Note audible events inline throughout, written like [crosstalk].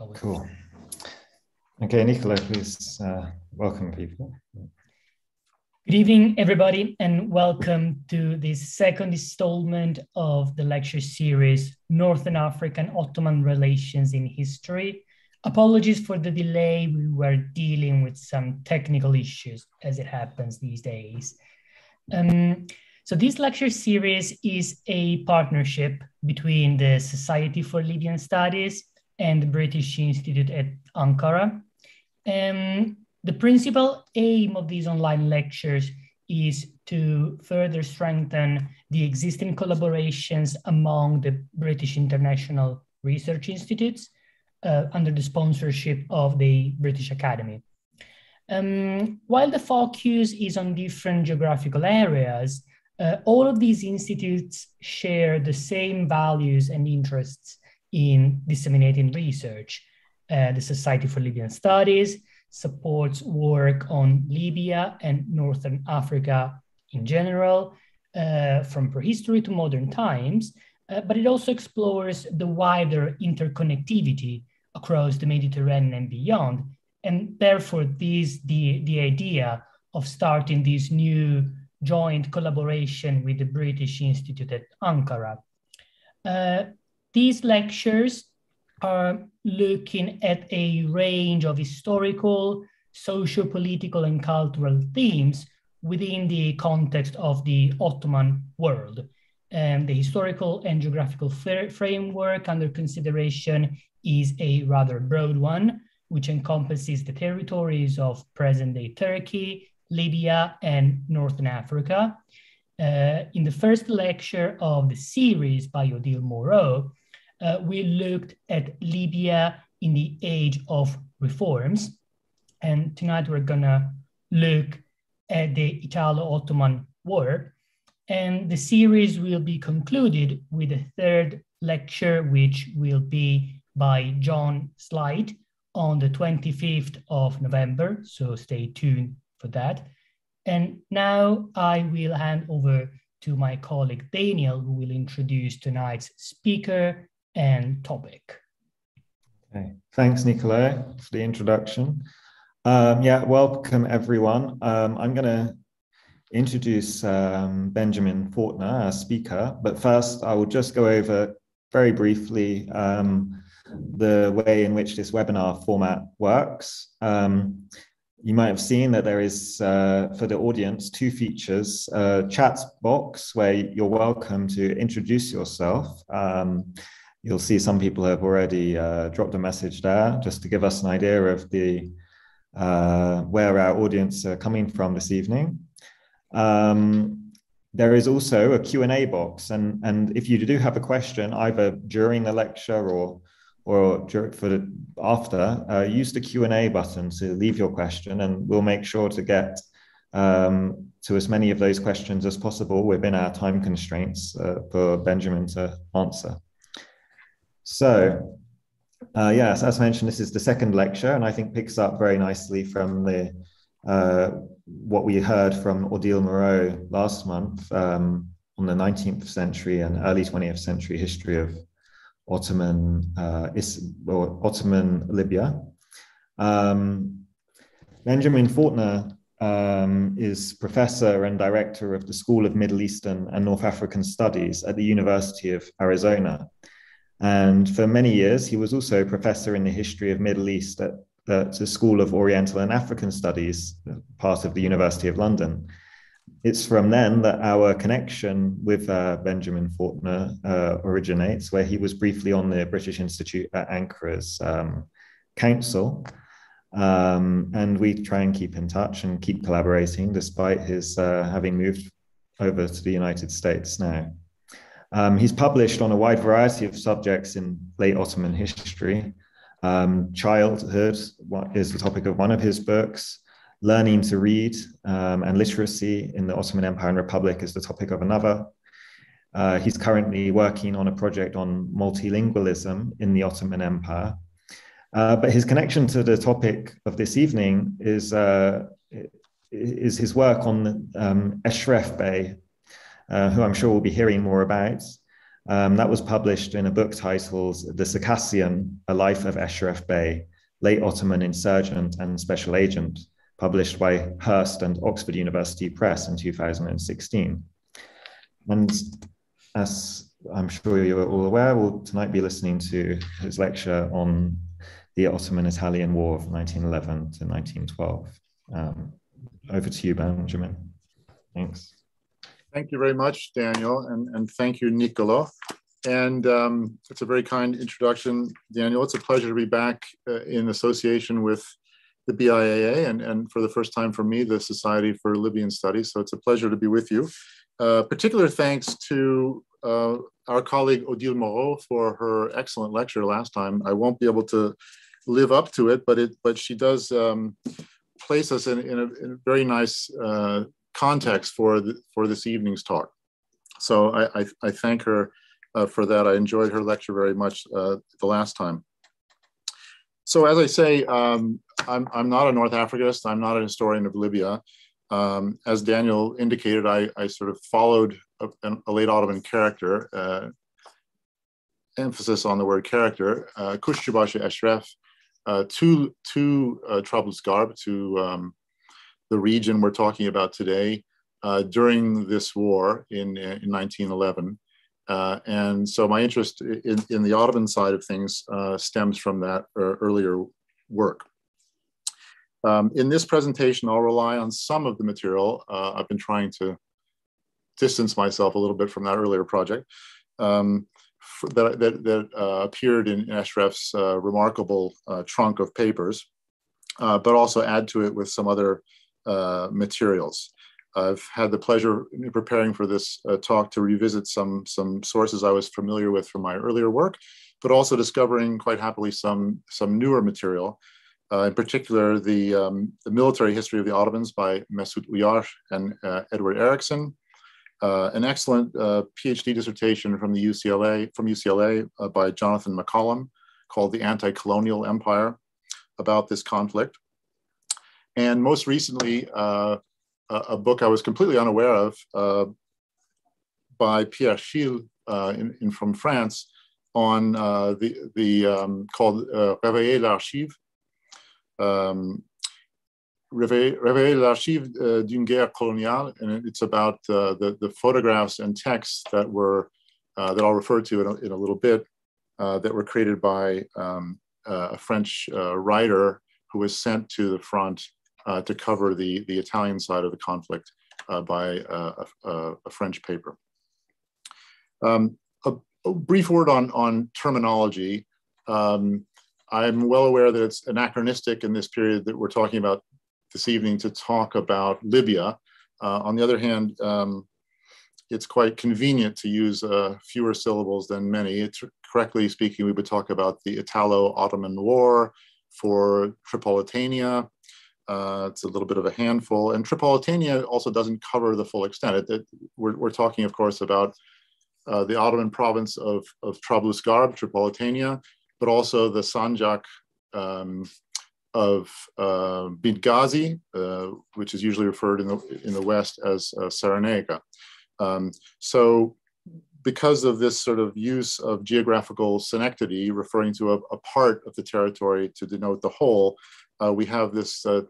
Cool. Okay, Nicola, please uh, welcome people. Good evening, everybody, and welcome to this second installment of the lecture series, Northern African Ottoman Relations in History. Apologies for the delay. We were dealing with some technical issues as it happens these days. Um, so this lecture series is a partnership between the Society for Libyan Studies and the British Institute at Ankara. Um, the principal aim of these online lectures is to further strengthen the existing collaborations among the British International Research Institutes uh, under the sponsorship of the British Academy. Um, while the focus is on different geographical areas, uh, all of these institutes share the same values and interests in disseminating research. Uh, the Society for Libyan Studies supports work on Libya and Northern Africa in general, uh, from prehistory to modern times, uh, but it also explores the wider interconnectivity across the Mediterranean and beyond. And therefore, this, the, the idea of starting this new joint collaboration with the British Institute at Ankara. Uh, these lectures are looking at a range of historical, socio-political, and cultural themes within the context of the Ottoman world. And the historical and geographical framework under consideration is a rather broad one, which encompasses the territories of present-day Turkey, Libya, and Northern Africa. Uh, in the first lecture of the series by Odile Moreau, uh, we looked at Libya in the age of reforms. And tonight we're gonna look at the Italo-Ottoman War. And the series will be concluded with a third lecture, which will be by John Slight on the 25th of November. So stay tuned for that. And now I will hand over to my colleague Daniel, who will introduce tonight's speaker and topic. Okay, thanks, Nicola, for the introduction. Um, yeah, welcome everyone. Um, I'm going to introduce um, Benjamin Fortna, our speaker, but first I will just go over very briefly um, the way in which this webinar format works. Um, you might have seen that there is, uh, for the audience, two features, a chat box where you're welcome to introduce yourself. You'll see some people have already uh, dropped a message there just to give us an idea of the uh, where our audience are coming from this evening. Um, there is also a Q&A box and, and if you do have a question either during the lecture or or for the, after, uh, use the Q&A button to leave your question and we'll make sure to get um, to as many of those questions as possible within our time constraints uh, for Benjamin to answer. So, uh, yes, as mentioned, this is the second lecture, and I think picks up very nicely from the uh, what we heard from Odile Moreau last month um, on the 19th century and early 20th century history of Ottoman uh, is, or Ottoman Libya. Um, Benjamin Fortna um, is professor and director of the School of Middle Eastern and North African Studies at the University of Arizona. And for many years, he was also professor in the history of Middle East at, the School of Oriental and African Studies, part of the University of London it's from then that our connection with uh, Benjamin Fortna uh, originates, where he was briefly on the British Institute at Ankara's um, council. Um, and we try and keep in touch and keep collaborating despite his uh, having moved over to the United States now. Um, he's published on a wide variety of subjects in late Ottoman history. Um, childhood is the topic of one of his books learning to read um, and literacy in the Ottoman Empire and Republic is the topic of another. Uh, he's currently working on a project on multilingualism in the Ottoman Empire. Uh, but his connection to the topic of this evening is, uh, is his work on um, Eshref Bey, uh, who I'm sure we'll be hearing more about. Um, that was published in a book titled The Circassian, A Life of Eshref Bey, Late Ottoman Insurgent and Special Agent, published by Hurst and Oxford University Press in 2016. And as I'm sure you're all aware, we'll tonight be listening to his lecture on the Ottoman Italian War of 1911 to 1912. Um, over to you, Benjamin. Thanks. Thank you very much, Daniel, and, and thank you, Nicolo. And um, it's a very kind introduction, Daniel. It's a pleasure to be back uh, in association with the BIAA and, and for the first time for me, the Society for Libyan Studies. So it's a pleasure to be with you. Uh, particular thanks to uh, our colleague Odile Moreau for her excellent lecture last time. I won't be able to live up to it, but it but she does um, place us in, in, a, in a very nice uh, context for the, for this evening's talk. So I, I, I thank her uh, for that. I enjoyed her lecture very much uh, the last time. So as I say, um, I'm, I'm not a North Africanist. I'm not a historian of Libya. Um, as Daniel indicated, I, I sort of followed a, a late Ottoman character, uh, emphasis on the word character, uh, Kuşçubaşı Eşref, uh, to, to uh, Trablusgarp, to um, the region we're talking about today uh, during this war in, in 1911. Uh, and so my interest in, in, the Ottoman side of things uh, stems from that uh, earlier work. Um, in this presentation, I'll rely on some of the material. Uh, I've been trying to distance myself a little bit from that earlier project um, that, that, that uh, appeared in Eshref's remarkable trunk of papers, but also add to it with some other uh, materials. I've had the pleasure in preparing for this uh, talk to revisit some, some sources I was familiar with from my earlier work, but also discovering quite happily some, some newer material. Uh, in particular, the, um, the military history of the Ottomans by Mesut Uyar and uh, Edward Erickson, uh, an excellent PhD dissertation from the UCLA from UCLA by Jonathan McCollum called "The Anti-Colonial Empire" about this conflict, and most recently, uh, a, a, book I was completely unaware of uh, by Pierre Schill uh, in, in, from France on uh, the, the um, called uh, Réveiller l'Archive. Um, Réveiller l'Archive uh, d'une guerre coloniale, and it's about the, the photographs and texts that were, that I'll refer to in a, in a little bit, that were created by um, a French writer who was sent to the front uh, to cover the, the Italian side of the conflict uh, by uh, a, a, French paper. Um, a, a, brief word on, on terminology. Um, I'm well aware that it's anachronistic in this period that we're talking about this evening to talk about Libya. Uh, on the other hand, um, it's quite convenient to use uh, fewer syllables than many. It's, correctly speaking, we would talk about the Italo-Ottoman War for Tripolitania, uh, it's a little bit of a handful. And Tripolitania also doesn't cover the full extent. It, it, we're, we're, talking, of course, about uh, the Ottoman province of, of Trablusgarp, Tripolitania, but also the Sanjak um, of uh, Benghazi, uh, which is usually referred in the, in the West as uh. Um, so because of this sort of use of geographical synecdoche, referring to a, a part of the territory to denote the whole, uh, we have this uh,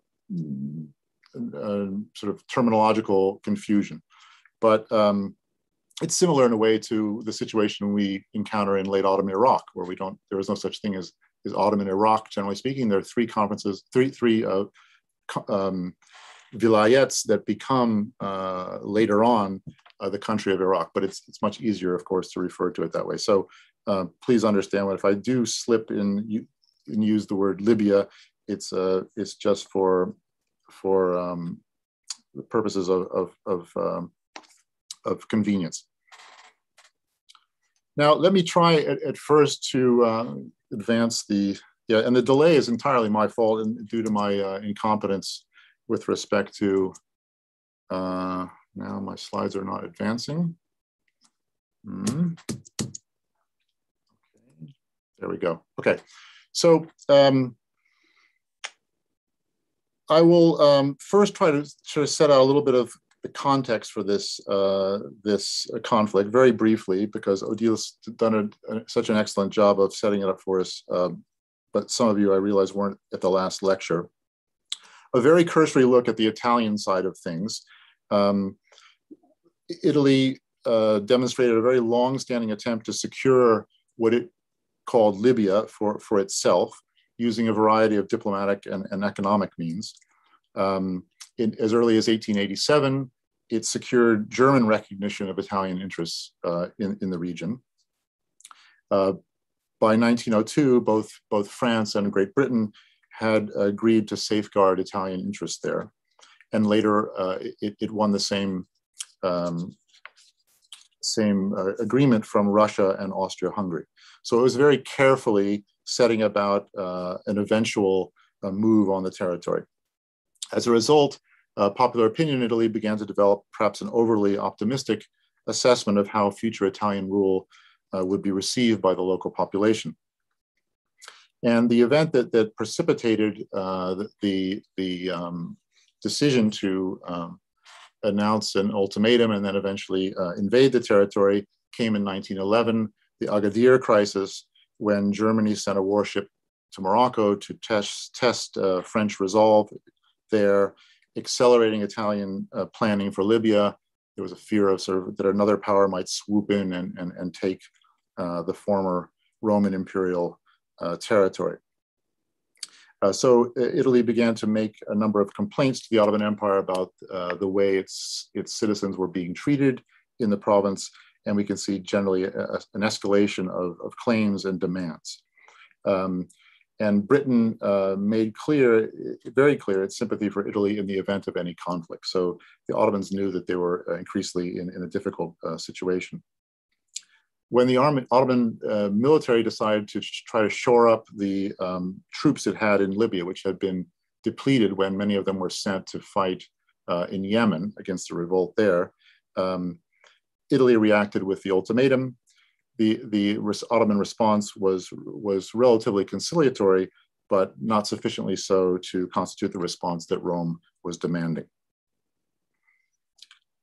uh, sort of terminological confusion. But um, it's similar in a way to the situation we encounter in late Ottoman Iraq, where we don't, there is no such thing as, as Ottoman Iraq, generally speaking. There are three conferences, three, three uh, um, vilayets that become uh, later on uh, the country of Iraq, but it's, it's much easier, of course, to refer to it that way. So uh, please understand what if I do slip in and use the word Libya, it's uh, it's just for for um, purposes of of of, um, of, convenience. Now, let me try at, at first to uh, advance the yeah, and the delay is entirely my fault and due to my uh, incompetence with respect to. Uh, now my slides are not advancing. Mm okay. There we go. Okay, so um, I will um, first try to sort of set out a little bit of the context for this uh, this conflict very briefly because Odile's done a, a, such an excellent job of setting it up for us. Um, but some of you, I realize, weren't at the last lecture. A very cursory look at the Italian side of things. Um, Italy uh, demonstrated a very long-standing attempt to secure what it called Libya for, for itself, using a variety of diplomatic and, and economic means. Um, in, as early as 1887, it secured German recognition of Italian interests uh, in, in the region. Uh, by 1902, both, both France and Great Britain had agreed to safeguard Italian interests there. And later, uh, it, it, won the same, um, same uh, agreement from Russia and Austria-Hungary. So it was very carefully setting about uh, an eventual uh, move on the territory. As a result, uh, popular opinion in Italy began to develop perhaps an overly optimistic assessment of how future Italian rule uh, would be received by the local population. And the event that, that precipitated uh, the, the, um, decision to um, announce an ultimatum and then eventually invade the territory came in 1911, the Agadir crisis, when Germany sent a warship to Morocco to test, test uh, French resolve there accelerating Italian uh, planning for Libya. There was a fear of sort of that another power might swoop in and, and, and take uh, the former Roman imperial uh, territory. Uh, so Italy began to make a number of complaints to the Ottoman Empire about uh, the way its, its citizens were being treated in the province. And we can see generally a, a, an escalation of, of claims and demands. Um, and Britain uh, made clear, very clear, its sympathy for Italy in the event of any conflict. So the Ottomans knew that they were uh, increasingly in, in a difficult uh, situation. When the Ottoman uh, military decided to try to shore up the um, troops it had in Libya, which had been depleted when many of them were sent to fight uh, in Yemen against the revolt there, um, Italy reacted with the ultimatum the, the Ottoman response was, was relatively conciliatory, but not sufficiently so to constitute the response that Rome was demanding.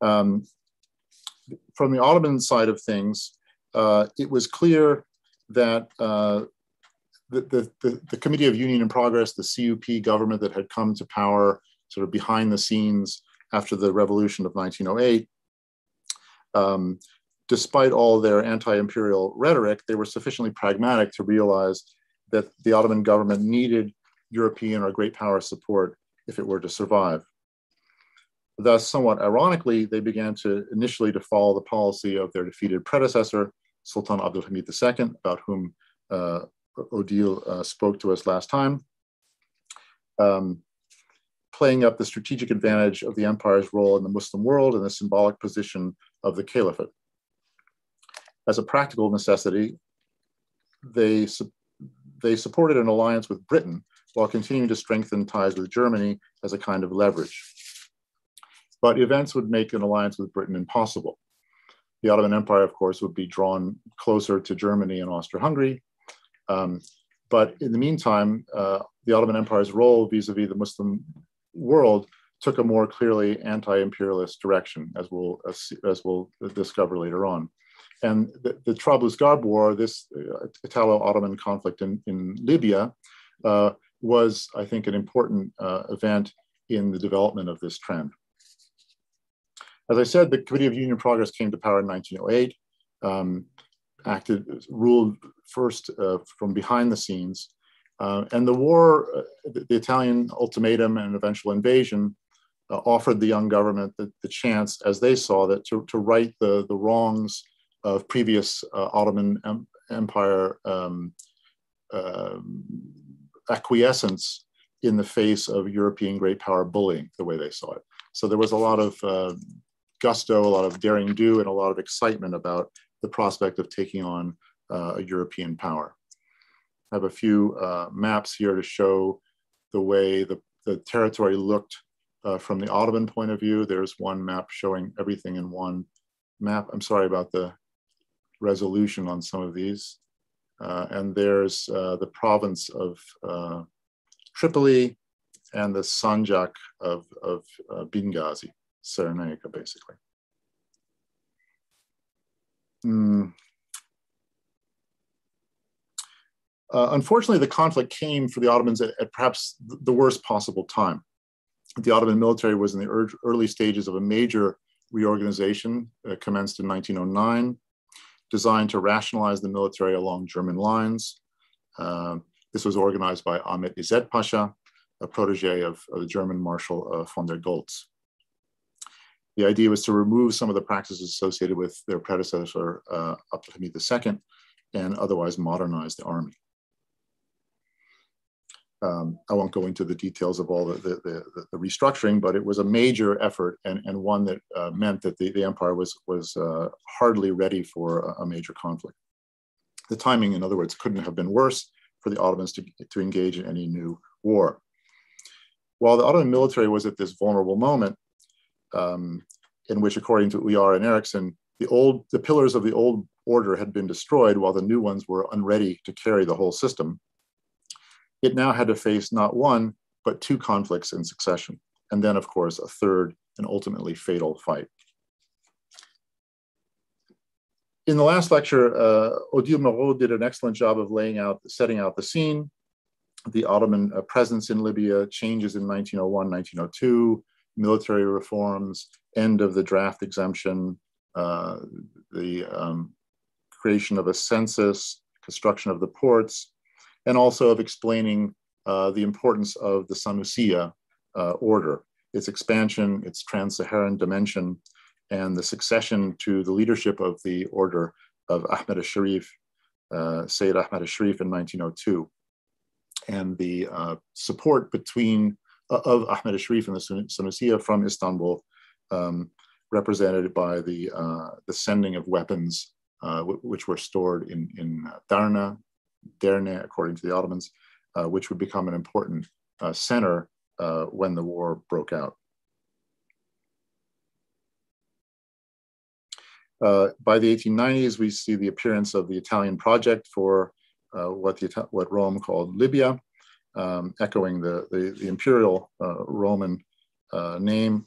Um, from the Ottoman side of things, uh, it was clear that uh, the, the, the, the, Committee of Union and Progress, the CUP government that had come to power sort of behind the scenes after the revolution of 1908, um, despite all their anti-imperial rhetoric, they were sufficiently pragmatic to realize that the Ottoman government needed European or great power support if it were to survive. Thus, somewhat ironically, they began to initially to follow the policy of their defeated predecessor, Sultan Abdulhamid II, about whom uh, Odile uh, spoke to us last time, um, playing up the strategic advantage of the empire's role in the Muslim world and the symbolic position of the caliphate as a practical necessity, they, they supported an alliance with Britain while continuing to strengthen ties with Germany as a kind of leverage. But events would make an alliance with Britain impossible. The Ottoman Empire, of course, would be drawn closer to Germany and Austria-Hungary. Um, but in the meantime, uh, the Ottoman Empire's role vis-a-vis -vis the Muslim world took a more clearly anti-imperialist direction, as we'll, as, we'll discover later on. And the, the Trablusgarb War, this uh, Italo-Ottoman conflict in, in Libya, uh, was, I think, an important uh, event in the development of this trend. As I said, the Committee of Union Progress came to power in 1908, um, acted, ruled first uh, from behind the scenes. Uh, and the war, uh, the, Italian ultimatum and eventual invasion offered the young government the, the, chance, as they saw that, to, to right the, the wrongs of previous uh, Ottoman em Empire um, uh, acquiescence in the face of European great power bullying, the way they saw it. So there was a lot of uh, gusto, a lot of daring do, and a lot of excitement about the prospect of taking on uh, a European power. I have a few uh, maps here to show the way the, the territory looked uh, from the Ottoman point of view. There's one map showing everything in one map. I'm sorry about the resolution on some of these. Uh, and there's uh, the province of uh, Tripoli and the Sanjak of, of uh, Benghazi. Cyrenaica, basically. Mm. Unfortunately, the conflict came for the Ottomans at, at, perhaps the worst possible time. The Ottoman military was in the early stages of a major reorganization uh, commenced in 1909, designed to rationalize the military along German lines. Uh, this was organized by Ahmet Izzet Pasha, a protege of, of the German Marshal uh, von der Goltz. The idea was to remove some of the practices associated with their predecessor, uh, Abdulhamid II, and otherwise modernize the army. Um, I won't go into the details of all the, the, the, the, restructuring, but it was a major effort and, and one that uh, meant that the, the empire was, was uh, hardly ready for a, a, major conflict. The timing, in other words, couldn't have been worse for the Ottomans to, to engage in any new war. While the Ottoman military was at this vulnerable moment, um, in which, according to Uyar and Erickson, the old the pillars of the old order had been destroyed while the new ones were unready to carry the whole system it now had to face not one, but two conflicts in succession. And then, of course, a third and ultimately fatal fight. In the last lecture, uh, Odile Moreau did an excellent job of laying out, setting out the scene. The Ottoman uh, presence in Libya changes in 1901, 1902, military reforms, end of the draft exemption, uh, the um, creation of a census, construction of the ports, and also of explaining uh, the importance of the Sanusiya uh, order, its expansion, its trans-Saharan dimension, and the succession to the leadership of the order of Ahmed al-Sharif, uh, Sayyid Ahmed al-Sharif in 1902, and the uh, support between uh, of Ahmed al-Sharif and the Sanusiya from Istanbul, um, represented by the, uh, the sending of weapons uh, which were stored in, in Darna, Derne, according to the Ottomans, uh, which would become an important uh, center uh, when the war broke out. Uh, by the 1890s, we see the appearance of the Italian project for uh, what, the, what Rome called Libya, um, echoing the, the, the imperial Roman name,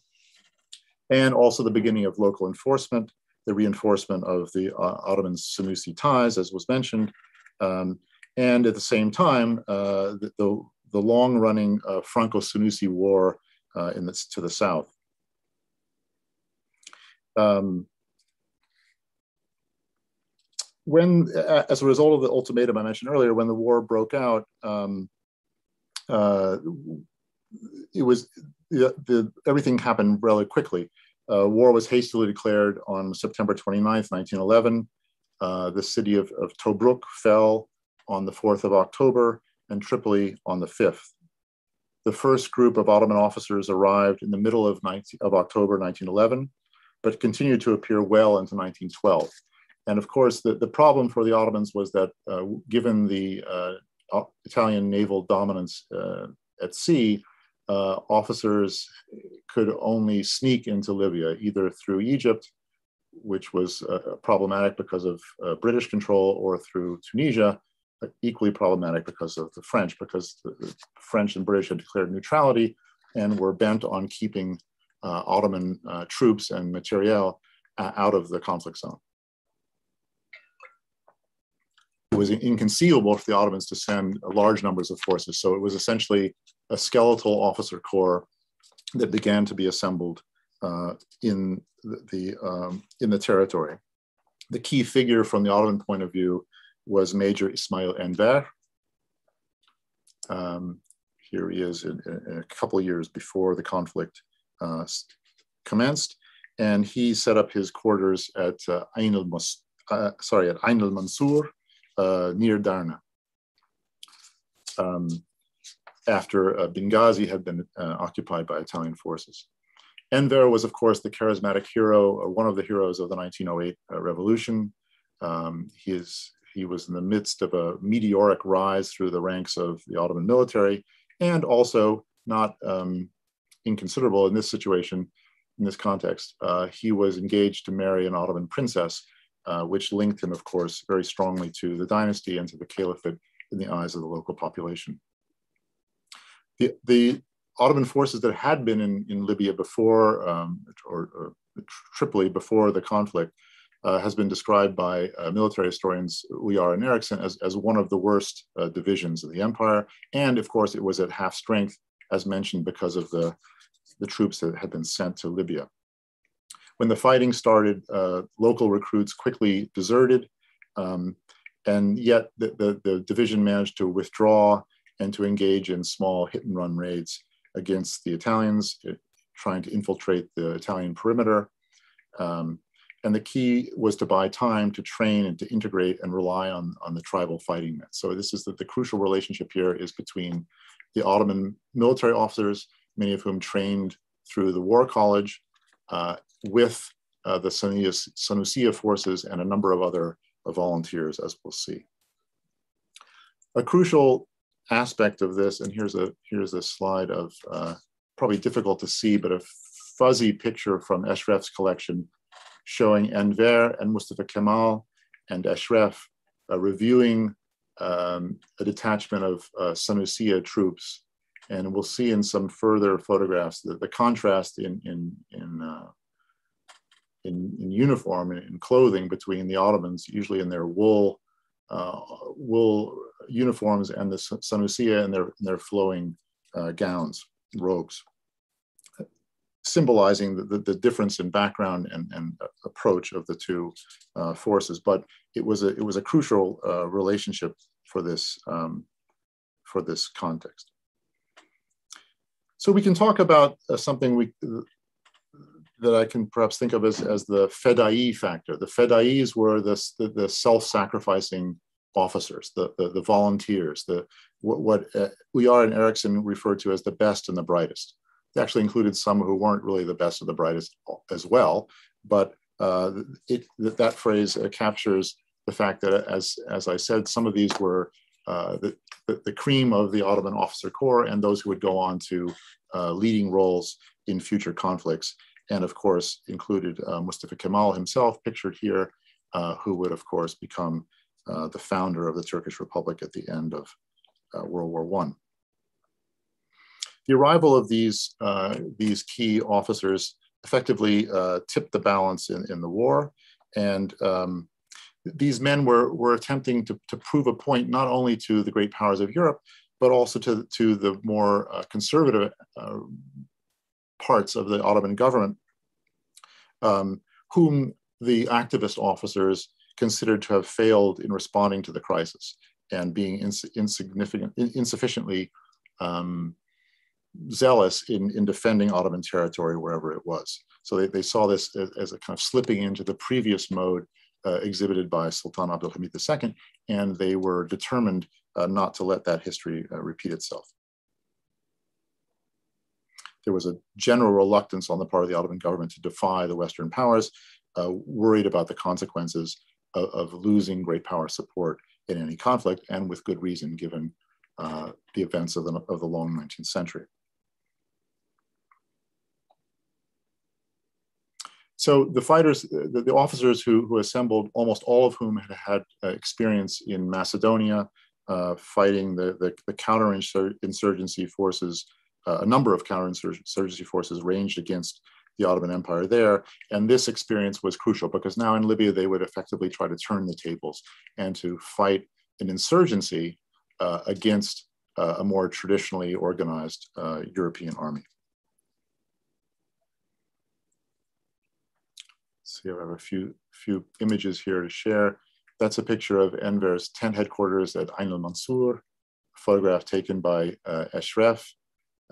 and also the beginning of local enforcement, the reinforcement of the Ottoman Senussi ties, as was mentioned, um, and at the same time, uh, the, the, the long-running uh, Franco-Senussi War uh, in the, to the south. Um, when, as a result of the ultimatum I mentioned earlier, when the war broke out, um, uh, it was the, the, everything happened really quickly. Uh, war was hastily declared on September 29th, 1911. Uh, the city of, of Tobruk fell on the 4th of October and Tripoli on the 5th. The first group of Ottoman officers arrived in the middle of, 19, of October 1911, but continued to appear well into 1912. And of course, the, the problem for the Ottomans was that uh, given the uh, Italian naval dominance uh, at sea, uh, officers could only sneak into Libya, either through Egypt, which was uh, problematic because of uh, British control, or through Tunisia, equally problematic because of the French, because the French and British had declared neutrality and were bent on keeping uh, Ottoman uh, troops and materiel uh, out of the conflict zone. It was inconceivable for the Ottomans to send large numbers of forces, so it was essentially a skeletal officer corps that began to be assembled uh, in the, the um, in the territory. The key figure from the Ottoman point of view was Major Ismail Enver. Um, here he is in, in a couple years before the conflict uh, commenced, and he set up his quarters at uh, Ain al uh, sorry at Ain al Mansur uh, near Darna. Um, after uh, Benghazi had been uh, occupied by Italian forces. Enver was, of course, the charismatic hero, or one of the heroes of the 1908 revolution. Um, he is he was in the midst of a meteoric rise through the ranks of the Ottoman military, and also not um, inconsiderable in this situation, in this context. Uh, he was engaged to marry an Ottoman princess, uh, which linked him, of course, very strongly to the dynasty and to the caliphate in the eyes of the local population. The, the Ottoman forces that had been in, in Libya before, um, or, or, Tripoli before the conflict, uh, has been described by uh, military historians Uyar and Erickson as, as one of the worst uh, divisions of the empire. And of course, it was at half strength, as mentioned, because of the, the troops that had been sent to Libya. When the fighting started, uh, local recruits quickly deserted, um, and yet the, the, the division managed to withdraw and to engage in small hit and run raids against the Italians, uh, trying to infiltrate the Italian perimeter. Um, and the key was to buy time to train and to integrate and rely on, on the tribal fighting men. So this is that the crucial relationship here is between the Ottoman military officers, many of whom trained through the war college, uh, with uh, the Sanusiya forces and a number of other uh, volunteers, as we'll see. A crucial aspect of this, and here's a here's a slide of uh, probably difficult to see, but a fuzzy picture from Eshref's collection showing Enver and Mustafa Kemal and Eshref uh, reviewing um, a detachment of uh, Sanusiya troops. And we'll see in some further photographs the, the contrast in, in, in, uh, in, in, uniform and in clothing between the Ottomans, usually in their wool, uh, wool uniforms, and the Sanusiya in their, in their flowing uh, gowns, robes symbolizing the, the, the, difference in background and, and approach of the two uh, forces. But it was a, it was a crucial uh, relationship for this, um, for this context. So we can talk about uh, something we, that I can perhaps think of as, as the fedai factor. The fedais were the, the self-sacrificing officers, the, the, the, volunteers, the, what, what uh, Uyar and Erickson referred to as the best and the brightest actually included some who weren't really the best of the brightest as well. But uh, it, that phrase uh, captures the fact that, as, as I said, some of these were uh, the, the, the, cream of the Ottoman officer corps and those who would go on to uh, leading roles in future conflicts. And of course, included uh, Mustafa Kemal himself, pictured here, uh, who would, of course, become the founder of the Turkish Republic at the end of World War One the arrival of these, uh, these key officers effectively uh, tipped the balance in, in the war. And um, these men were, were attempting to, to prove a point not only to the great powers of Europe, but also to, to the more uh, conservative uh, parts of the Ottoman government, um, whom the activist officers considered to have failed in responding to the crisis and being ins insignificant, insufficiently um, zealous in, in defending Ottoman territory wherever it was. So they, they saw this as, as a kind of slipping into the previous mode uh, exhibited by Sultan Abdulhamid II, and they were determined uh, not to let that history uh, repeat itself. There was a general reluctance on the part of the Ottoman government to defy the Western powers, uh, worried about the consequences of, of, losing great power support in any conflict, and with good reason, given uh, the events of the, of the long 19th century. So the fighters, the, the officers who, who, assembled, almost all of whom had had uh, experience in Macedonia, uh, fighting the, the, the counterinsurgency forces, uh, a number of counterinsurgency forces ranged against the Ottoman Empire there. And this experience was crucial because now in Libya, they would effectively try to turn the tables and to fight an insurgency uh, against uh, a more traditionally organized uh, European army. See, I have a few, few images here to share. That's a picture of Enver's tent headquarters at Ain al-Mansur, a photograph taken by uh, Eshref.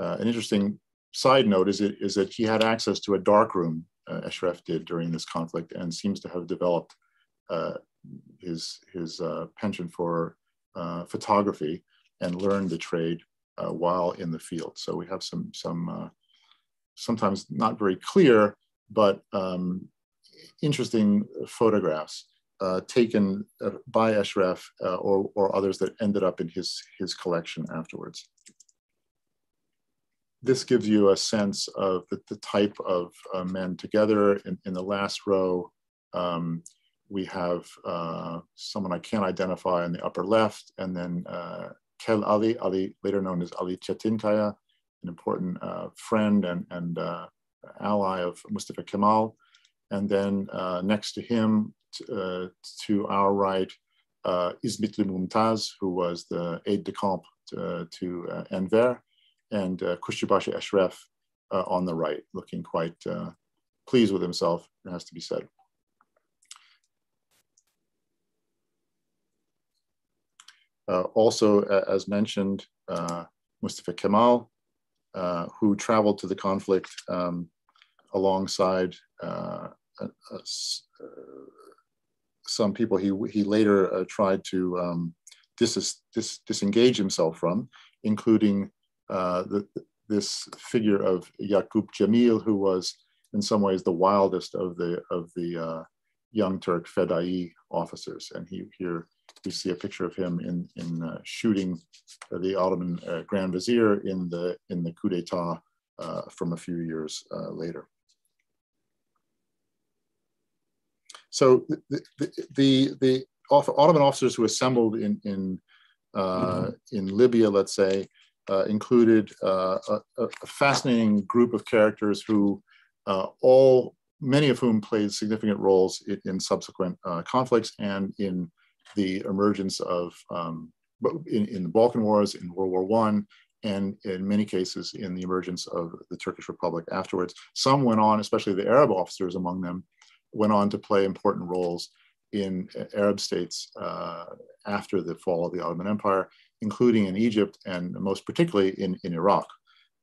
Uh, an interesting side note is, it, is that he had access to a dark room, uh, Eshref did during this conflict, and seems to have developed uh, his, his uh, penchant for uh, photography and learned the trade uh, while in the field. So we have some, some sometimes not very clear, but um, interesting photographs uh, taken uh, by Eshref uh, or, or others that ended up in his, his collection afterwards. This gives you a sense of the, the type of uh, men together. In, in the last row, um, we have someone I can't identify in the upper left, and then Kel Ali, Ali later known as Ali Chetinkaya, an important uh, friend and, and uh, ally of Mustafa Kemal. And then uh, next to him, uh, to our right, uh, Izmitli Mumtaz, who was the aide de camp to, to Enver, and uh, Kuşçubaşı Eşref on the right, looking quite pleased with himself, it has to be said. Uh, also, uh, as mentioned, uh, Mustafa Kemal, uh, who traveled to the conflict um, alongside uh, some people he, he later tried to um, dis dis disengage himself from, including the, this figure of Yaqub Jamil, who was in some ways the wildest of the, of the young Turk Fedai officers. And he here we see a picture of him in, in uh, shooting the Ottoman uh, Grand Vizier in the, in the coup d'etat uh, from a few years uh, later. So the, the, the, Ottoman officers who assembled in, in, mm-hmm. in Libya, let's say, included a, a, fascinating group of characters who all many of whom played significant roles in, in subsequent uh, conflicts and in the emergence of, um, in, in, the Balkan Wars, in World War One, and in many cases in the emergence of the Turkish Republic afterwards. Some went on, especially the Arab officers among them, went on to play important roles in Arab states uh, after the fall of the Ottoman Empire, including in Egypt and most particularly in, in Iraq.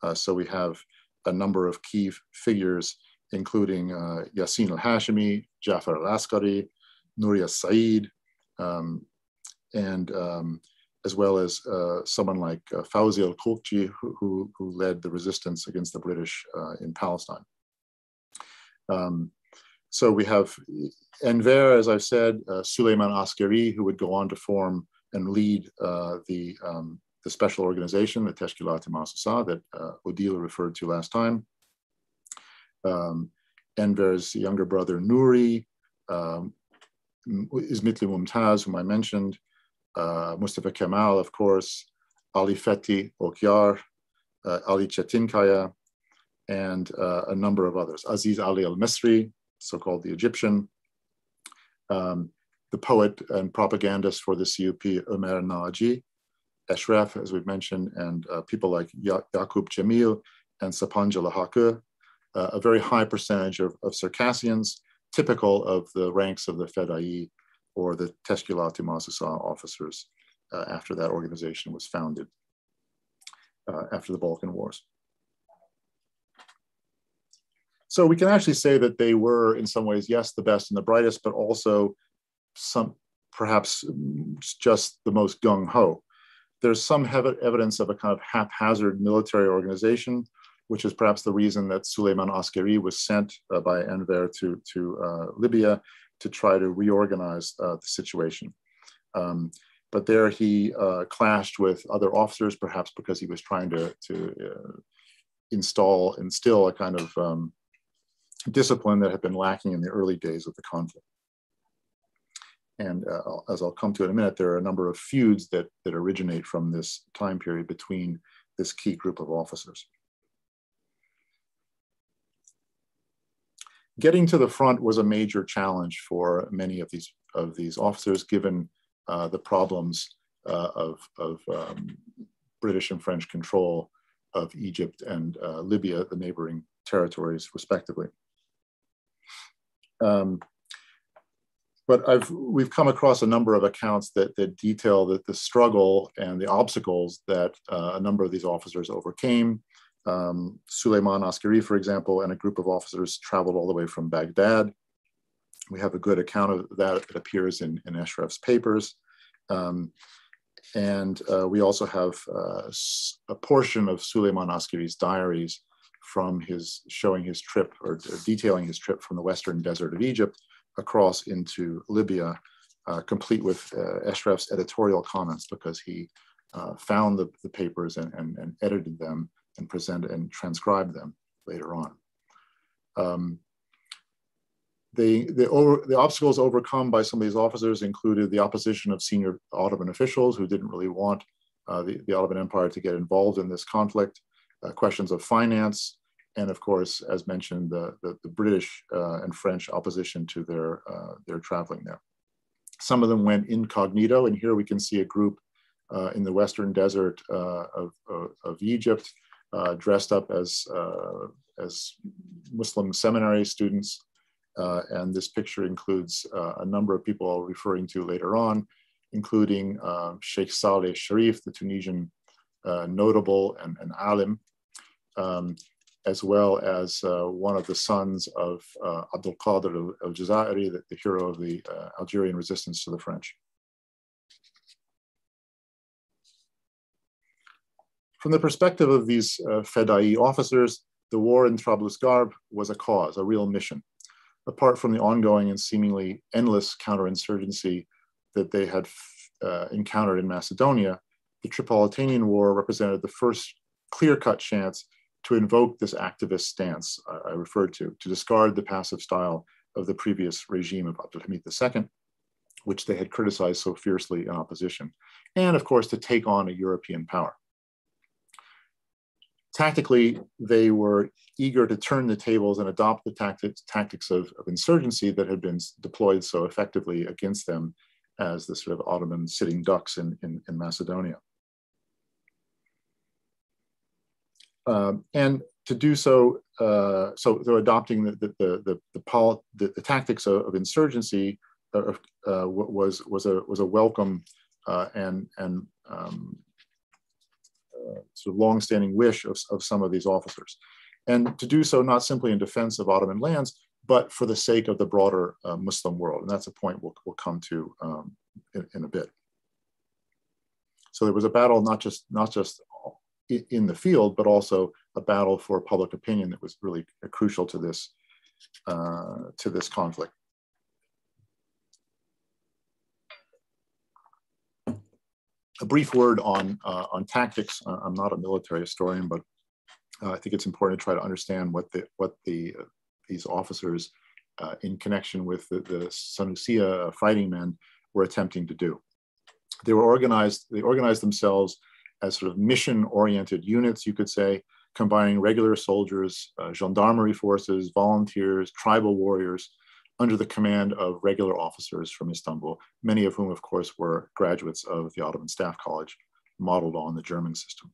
Uh, so we have a number of key figures, including uh, Yassin al-Hashimi, Jafar al-Askari, Nuri Said, um, and um, as well as uh, someone like uh, Fawzi who, who, who, led the resistance against the British uh, in Palestine. Um, so we have Enver, as I've said, uh, Suleiman Askeri, who would go on to form and lead uh, the, um, the special organization, the Teshkilat Mahsusa, that uh, Odile referred to last time. Um, Enver's younger brother, Nuri, um, Mumtaz, whom I mentioned, uh, Mustafa Kemal, of course, Ali Fethi Okyar, uh, Ali Chetinkaya, and uh, a number of others. Aziz Ali al-Misri, so-called the Egyptian, um, the poet and propagandist for the CUP, Ömer Naci, Eshref, as we've mentioned, and uh, people like ya Yaqub Jamil and Sapancalı Hakkı, uh, a very high percentage of, of Circassians, typical of the ranks of the Fedai or the Teshkilat Mahsusa officers uh, after that organization was founded uh, after the Balkan Wars. So we can actually say that they were, in some ways, yes, the best and the brightest, but also some perhaps just the most gung ho. There's some evidence of a kind of haphazard military organization which is perhaps the reason that Suleiman Askeri was sent uh, by Enver to, to uh, Libya to try to reorganize uh, the situation. Um, but there he uh, clashed with other officers, perhaps because he was trying to, to uh, install, instill a kind of um, discipline that had been lacking in the early days of the conflict. And uh, as I'll come to in a minute, there are a number of feuds that, that originate from this time period between this key group of officers. getting to the front was a major challenge for many of these of these officers, given uh, the problems uh, of, of um, British and French control of Egypt and uh, Libya, the neighboring territories, respectively. Um, but I've, we've come across a number of accounts that, that detail that the struggle and the obstacles that uh, a number of these officers overcame um, Suleiman Askari, for example, and a group of officers traveled all the way from Baghdad. We have a good account of that. It appears in, in papers. Um, and uh, we also have uh, a portion of Suleiman Askari's diaries from his showing his trip or detailing his trip from the western desert of Egypt across into Libya, uh, complete with uh, Eshref's editorial comments because he uh, found the, the papers and, and, and edited them and presented and transcribed them later on. Um, the, the, over, the obstacles overcome by some of these officers included the opposition of senior Ottoman officials who didn't really want uh, the, the Ottoman Empire to get involved in this conflict. Uh, questions of finance, and of course, as mentioned, the, the, the British uh, and French opposition to their, uh, their traveling there. Some of them went incognito, and here we can see a group uh, in the western desert uh, of, of, Egypt, uh, dressed up as, as Muslim seminary students. and this picture includes a number of people I'll referring to later on, including Sheikh Saleh Sharif, the Tunisian notable and, and alim, um, as well as uh, one of the sons of uh, Abdul Qadir al Jazairi, the, the, hero of the uh, Algerian resistance to the French. From the perspective of these uh, Fedai officers, the war in Trablus Garb was a cause, a real mission. Apart from the ongoing and seemingly endless counterinsurgency that they had uh, encountered in Macedonia, the Tripolitanian War represented the first clear-cut chance to invoke this activist stance I, I referred to, to discard the passive style of the previous regime of Abdulhamid II, which they had criticized so fiercely in opposition, and of course to take on a European power. Tactically, they were eager to turn the tables and adopt the tactics, tactics of, of insurgency that had been deployed so effectively against them as the sort of Ottoman sitting ducks in, in, in Macedonia. Um, and to do so, uh, so they're adopting the the the the, the, the, the tactics of, of insurgency uh, uh, was was a was a welcome uh, and and um, uh, sort of long-standing wish of, of some of these officers, and to do so not simply in defense of Ottoman lands, but for the sake of the broader Muslim world, and that's a point we'll we'll come to um, in, in a bit. So there was a battle not just not just in the field, but also a battle for public opinion that was really crucial to this, uh, to this conflict. A brief word on, uh, on tactics. I'm not a military historian, but uh, I think it's important to try to understand what the, what the, uh, these officers uh, in connection with the, the Sanusiya fighting men were attempting to do. They were organized, they organized themselves as sort of mission-oriented units, you could say, combining regular soldiers, uh, gendarmerie forces, volunteers, tribal warriors, under the command of regular officers from Istanbul, many of whom, of course, were graduates of the Ottoman Staff College, modeled on the German system.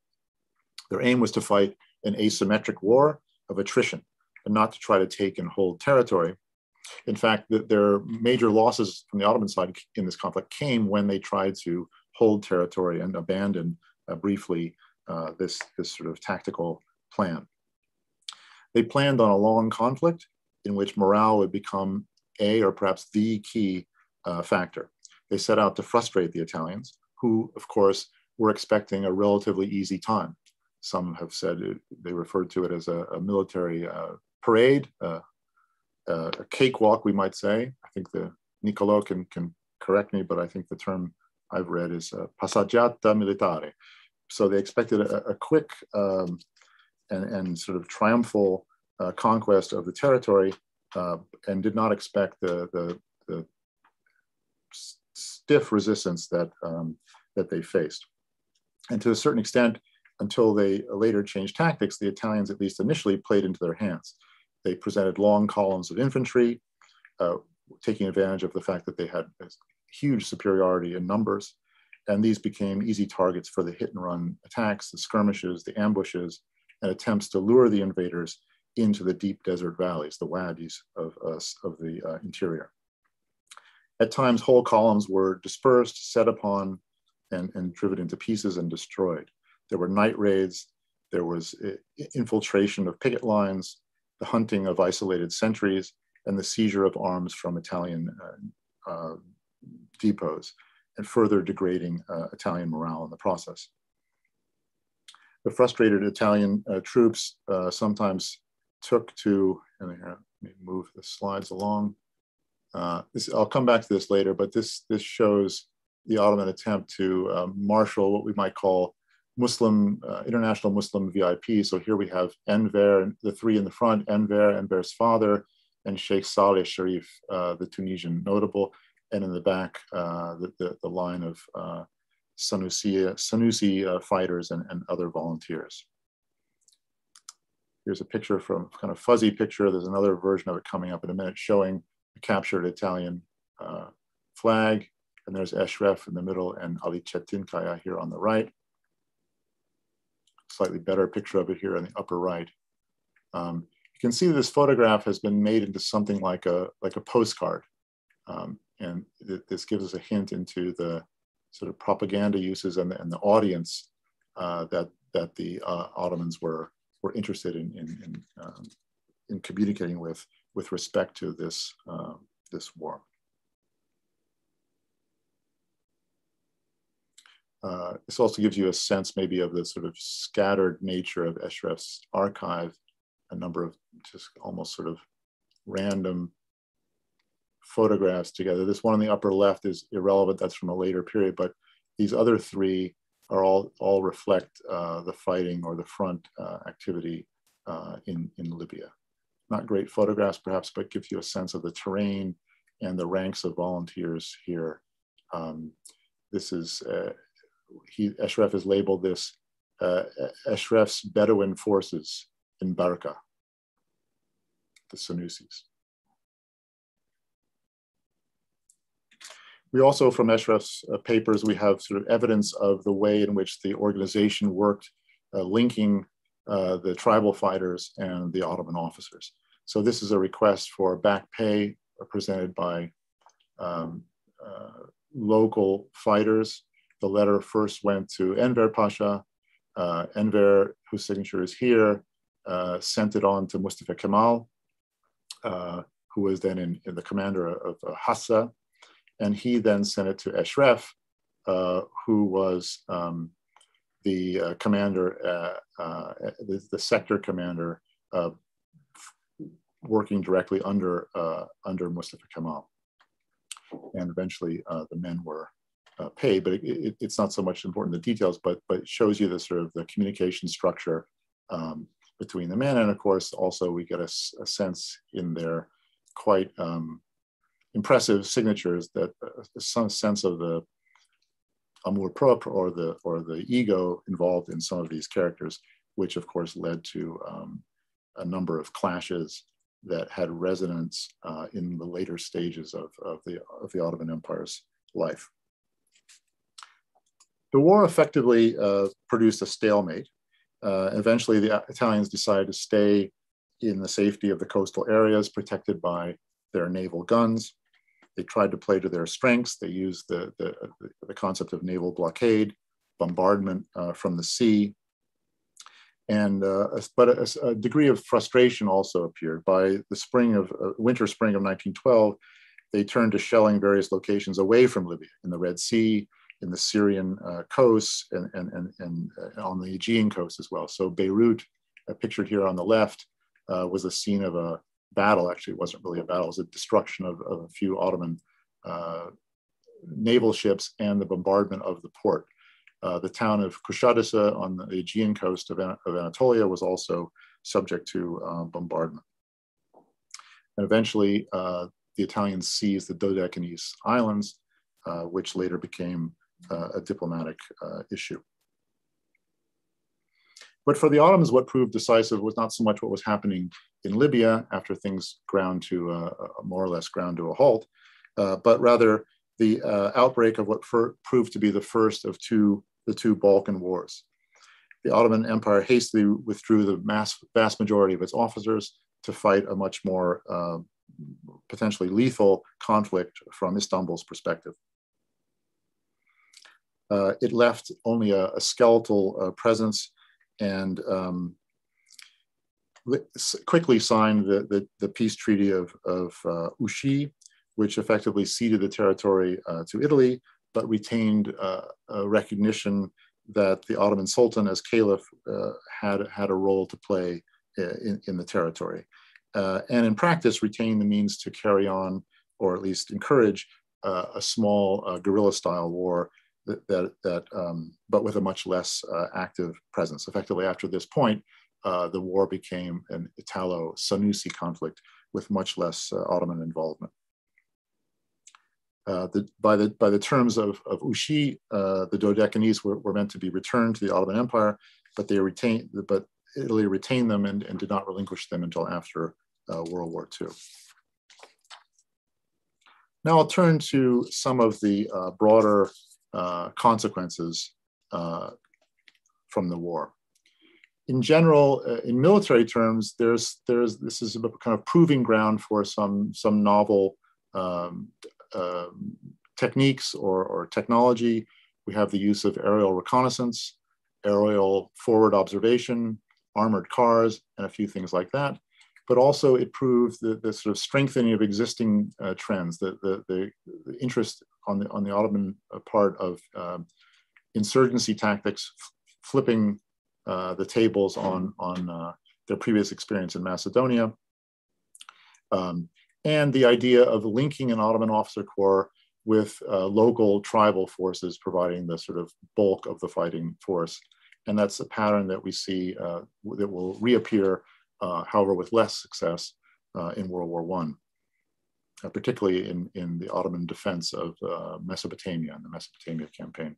Their aim was to fight an asymmetric war of attrition and not to try to take and hold territory. In fact, the, their major losses from the Ottoman side in this conflict came when they tried to hold territory and abandon briefly uh, this, this sort of tactical plan. They planned on a long conflict in which morale would become a or perhaps the key uh, factor. They set out to frustrate the Italians, who, of course, were expecting a relatively easy time. Some have said it, they referred to it as a, a military uh, parade, uh, uh, a cakewalk, we might say. I think the Niccolo can, can correct me, but I think the term I've read is uh, passeggiata militare. So they expected a, a quick um, and, and, sort of triumphal uh, conquest of the territory uh, and did not expect the, the, the stiff resistance that, um, that they faced. And to a certain extent, until they later changed tactics, the Italians, at least initially, played into their hands. They presented long columns of infantry, uh, taking advantage of the fact that they had huge superiority in numbers. And these became easy targets for the hit and run attacks, the skirmishes, the ambushes, and attempts to lure the invaders into the deep desert valleys, the wadis of, uh, of the uh, interior. At times, whole columns were dispersed, set upon, and, and driven into pieces and destroyed. There were night raids, there was uh, infiltration of picket lines, the hunting of isolated sentries, and the seizure of arms from Italian uh, uh, depots and further degrading uh, Italian morale in the process. The frustrated Italian uh, troops uh, sometimes took to, and here, let me move the slides along. Uh, this, I'll come back to this later, but this, this shows the Ottoman attempt to uh, marshal what we might call Muslim, uh, international Muslim VIP. So here we have Enver, the three in the front, Enver, Enver's father, and Sheikh Saleh Sharif, the Tunisian notable and in the back, uh, the, the, the, line of uh, Sanusi, Sanusi fighters and, and other volunteers. here's a picture from kind of fuzzy picture. There's another version of it coming up in a minute showing a captured Italian uh, flag. And there's Eshref in the middle and Ali Chetinkaya here on the right. Slightly better picture of it here in the upper right. Um, you can see this photograph has been made into something like a, like a postcard. Um, and th this gives us a hint into the sort of propaganda uses and the, and the audience uh, that, that the uh, Ottomans were, were interested in, in, in, um, in, communicating with, with respect to this, uh, this war. Uh, this also gives you a sense maybe of the sort of scattered nature of Eshref's archive, a number of just almost sort of random photographs together. This one on the upper left is irrelevant, that's from a later period, but these other three are all, all reflect uh, the fighting or the front uh, activity uh, in, in Libya. Not great photographs perhaps, but gives you a sense of the terrain and the ranks of volunteers here. Um, this is uh, he, Eshref has labeled this uh, Eshref's Bedouin forces in Barqa, the Senussis. We also, from Eshref's uh, papers, we have sort of evidence of the way in which the organization worked, uh, linking uh, the tribal fighters and the Ottoman officers. So this is a request for back pay presented by um, uh, local fighters the letter first went to Enver Pasha. Uh, Enver, whose signature is here, uh, sent it on to Mustafa Kemal, uh, who was then in, in the commander of uh, Hassa. And he then sent it to Eshref, uh, who was um, the uh, commander, uh, the, the, sector commander, working directly under, under Mustafa Kemal. And eventually the men were uh, pay, but it, it, it's not so much important the details, but but it shows you the sort of the communication structure um, between the men, and of course also we get a, a sense in their quite um, impressive signatures that uh, some sense of the amour propre or the or the ego involved in some of these characters, which of course led to um, a number of clashes that had resonance uh, in the later stages of, of the of the Ottoman Empire's life. The war effectively uh, produced a stalemate. Uh, eventually, the Italians decided to stay in the safety of the coastal areas protected by their naval guns. They tried to play to their strengths. They used the, the, the concept of naval blockade, bombardment uh, from the sea. And, uh, but a, a, degree of frustration also appeared. By the spring of, uh, winter spring of 1912, they turned to shelling various locations away from Libya in the Red Sea, in the Syrian uh, coast and, and, and, and uh, on the Aegean coast as well. So Beirut, uh, pictured here on the left, was the scene of a battle. Actually, wasn't really a battle. It was a destruction of, of a few Ottoman uh, naval ships and the bombardment of the port. Uh, the town of Kuşadası on the Aegean coast of, of Anatolia was also subject to bombardment. And eventually, the Italians seized the Dodecanese Islands, uh, which later became uh, a diplomatic uh, issue. But for the Ottomans, what proved decisive was not so much what was happening in Libya after things ground to a more or less ground to a halt, uh, but rather the uh, outbreak of what proved to be the first of two, the two Balkan wars. The Ottoman Empire hastily withdrew the mass, vast majority of its officers to fight a much more uh, potentially lethal conflict from Istanbul's perspective. Uh, it left only a, a skeletal uh, presence and um, quickly signed the, the, the, peace treaty of, of uh, Ouchy, which effectively ceded the territory uh, to Italy, but retained uh, a recognition that the Ottoman Sultan as Caliph uh, had, had a role to play in, in the territory. and in practice, retained the means to carry on, or at least encourage, a small guerrilla style war that, that, um, but with a much less uh, active presence. Effectively, after this point, uh, the war became an Italo-Senussi conflict with much less uh, Ottoman involvement. Uh, the, by, the, by the terms of, of Ouchy, uh, the Dodecanese were, were meant to be returned to the Ottoman Empire, but they retained, but Italy retained them and, and, did not relinquish them until after uh, World War II. Now I'll turn to some of the uh, broader uh, consequences uh, from the war. In general, uh, in military terms, there's, there's, this is a kind of proving ground for some, some novel um, um techniques or, or technology. We have the use of aerial reconnaissance, aerial forward observation, armored cars, and a few things like that. But also it proved the, the sort of strengthening of existing uh, trends, the, the, the, the, interest on the, on the Ottoman uh, part of um, insurgency tactics, flipping uh, the tables on, on uh, their previous experience in Macedonia. Um, and the idea of linking an Ottoman officer corps with uh, local tribal forces providing the sort of bulk of the fighting force. And that's a pattern that we see uh, that will reappear, uh, however, with less success uh, in World War I, uh, particularly in, in the Ottoman defense of uh, Mesopotamia and the Mesopotamia campaign.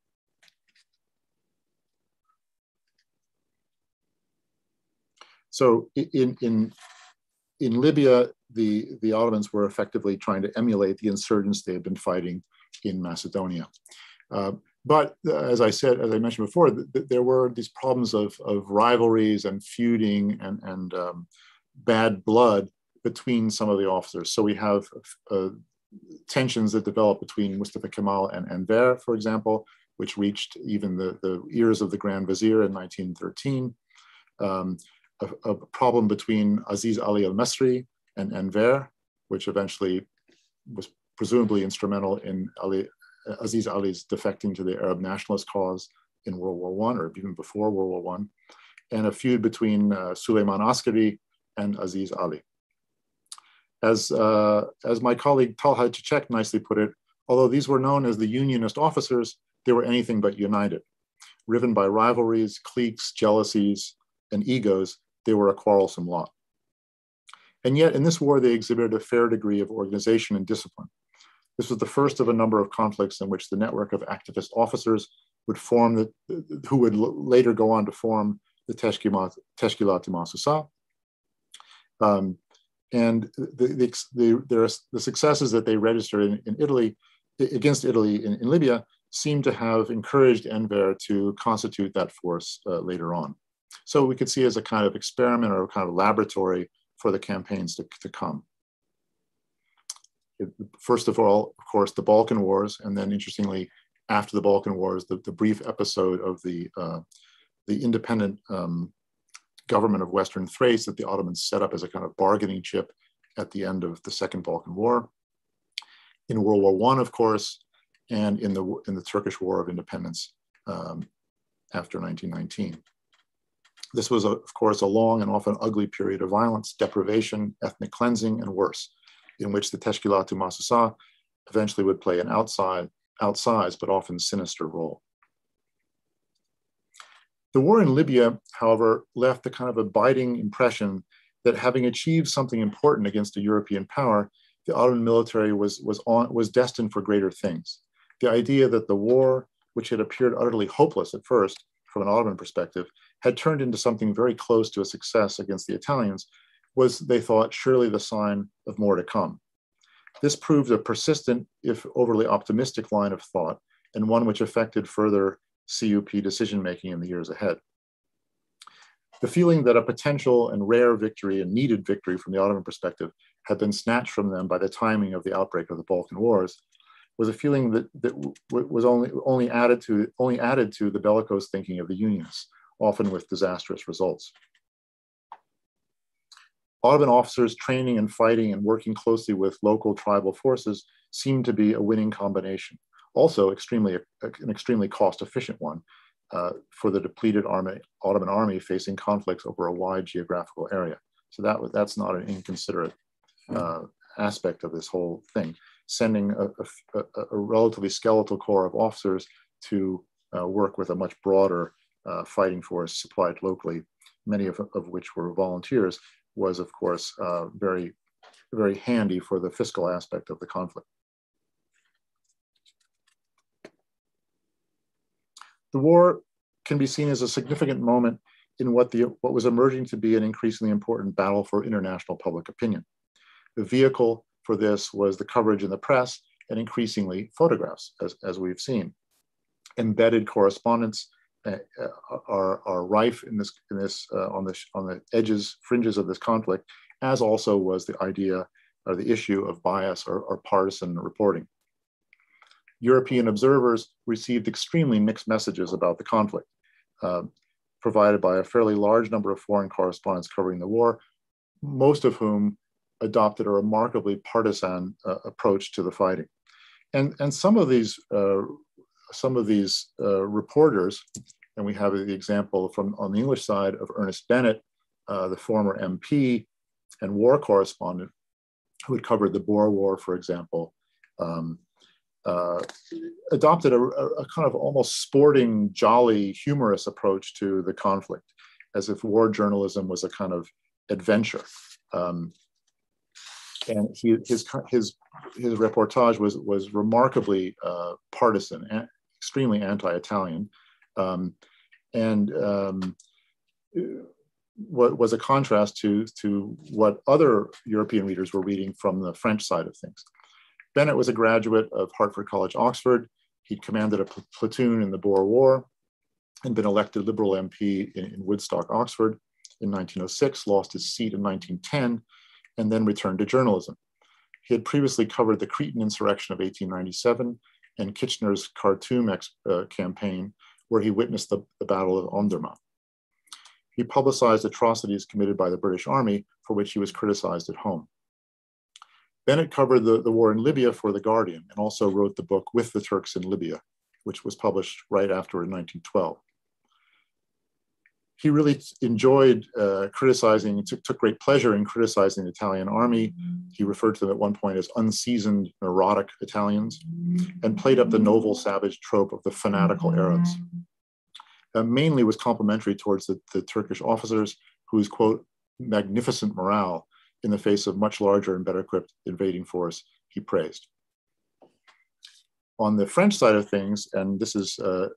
So in, in, in Libya, the, the Ottomans were effectively trying to emulate the insurgents they had been fighting in Macedonia. Uh, but uh, as I said, as I mentioned before, th th there were these problems of, of rivalries and feuding and, and um, bad blood between some of the officers. So we have uh, tensions that developed between Mustafa Kemal and Enver, for example, which reached even the, the ears of the Grand Vizier in 1913. Um, a, a, problem between Aziz Ali al-Masri and Enver, which eventually was presumably instrumental in Ali, Aziz Ali's defecting to the Arab nationalist cause in World War I or even before World War I, and a feud between uh, Suleiman Askari and Aziz Ali. As, uh, as my colleague Talha Çiçek nicely put it, although these were known as the Unionist officers, they were anything but united. Riven by rivalries, cliques, jealousies, and egos, they were a quarrelsome lot. And yet in this war, they exhibited a fair degree of organization and discipline. This was the first of a number of conflicts in which the network of activist officers would form, the, who would later go on to form the Teshkilat Mahsusa. Um, and the, the, the, the, successes that they registered in, in Italy, against Italy in, in, Libya, seem to have encouraged Enver to constitute that force uh, later on. So we could see as a kind of experiment or a kind of laboratory for the campaigns to, to come. It, first of all, of course, the Balkan Wars, and then interestingly, after the Balkan Wars, the, the brief episode of the, uh, the independent um, government of Western Thrace that the Ottomans set up as a kind of bargaining chip at the end of the Second Balkan War. In World War I, of course, and in the, in the Turkish War of Independence um, after 1919. This was, of course, a long and often ugly period of violence, deprivation, ethnic cleansing, and worse, in which the Teshkilatu Mahsusa eventually would play an outside, outsized but often sinister role. The war in Libya, however, left a kind of abiding impression that having achieved something important against a European power, the Ottoman military was, was, on, was destined for greater things. The idea that the war, which had appeared utterly hopeless at first from an Ottoman perspective, had turned into something very close to a success against the Italians was, they thought, surely the sign of more to come. This proved a persistent, if overly optimistic, line of thought, and one which affected further CUP decision making in the years ahead. The feeling that a potential and rare victory and needed victory from the Ottoman perspective had been snatched from them by the timing of the outbreak of the Balkan Wars was a feeling that, that was only, only, added to, only added to the bellicose thinking of the Unionists, often with disastrous results. Ottoman officers training and fighting and working closely with local tribal forces seemed to be a winning combination. Also extremely, an extremely cost efficient one uh, for the depleted army, Ottoman army facing conflicts over a wide geographical area. So that, that's not an inconsiderate uh, aspect of this whole thing, sending a, a, a, relatively skeletal corps of officers to uh, work with a much broader uh, fighting force supplied locally, many of, of which were volunteers, was of course uh, very, very handy for the fiscal aspect of the conflict. The war can be seen as a significant moment in what, the, what was emerging to be an increasingly important battle for international public opinion. The vehicle for this was the coverage in the press and increasingly photographs, as, as we've seen. Embedded correspondence uh, uh, are, are rife in this, in this uh, on, the, on the edges, fringes of this conflict, as also was the idea or the issue of bias or, or partisan reporting. European observers received extremely mixed messages about the conflict, uh, provided by a fairly large number of foreign correspondents covering the war, most of whom adopted a remarkably partisan uh, approach to the fighting. And, and some of these, uh, some of these uh, reporters, and we have the example from on the English side of Ernest Bennett, uh, the former MP and war correspondent who had covered the Boer War, for example, um, uh, adopted a, a, kind of almost sporting, jolly, humorous approach to the conflict, as if war journalism was a kind of adventure. Um, and he, his, his, his reportage was, was remarkably uh, partisan, extremely anti-Italian, um, and um, what was a contrast to, to what other European readers were reading from the French side of things. Bennett was a graduate of Hertford College, Oxford. He'd commanded a pl platoon in the Boer War and been elected Liberal MP in, in, Woodstock, Oxford in 1906, lost his seat in 1910, and then returned to journalism. He had previously covered the Cretan insurrection of 1897 and Kitchener's Khartoum uh, campaign, where he witnessed the, the Battle of Omdurman. He publicized atrocities committed by the British Army, for which he was criticized at home. Bennett covered the, the war in Libya for The Guardian and also wrote the book With the Turks in Libya, which was published right after in 1912. He really enjoyed uh, criticizing, took, took great pleasure in criticizing the Italian army. He referred to them at one point as unseasoned, neurotic Italians, and played up the noble savage trope of the fanatical Arabs. Uh, mainly was complimentary towards the, the Turkish officers whose, quote, magnificent morale in the face of much larger and better equipped invading force, he praised. On the French side of things, and this is uh,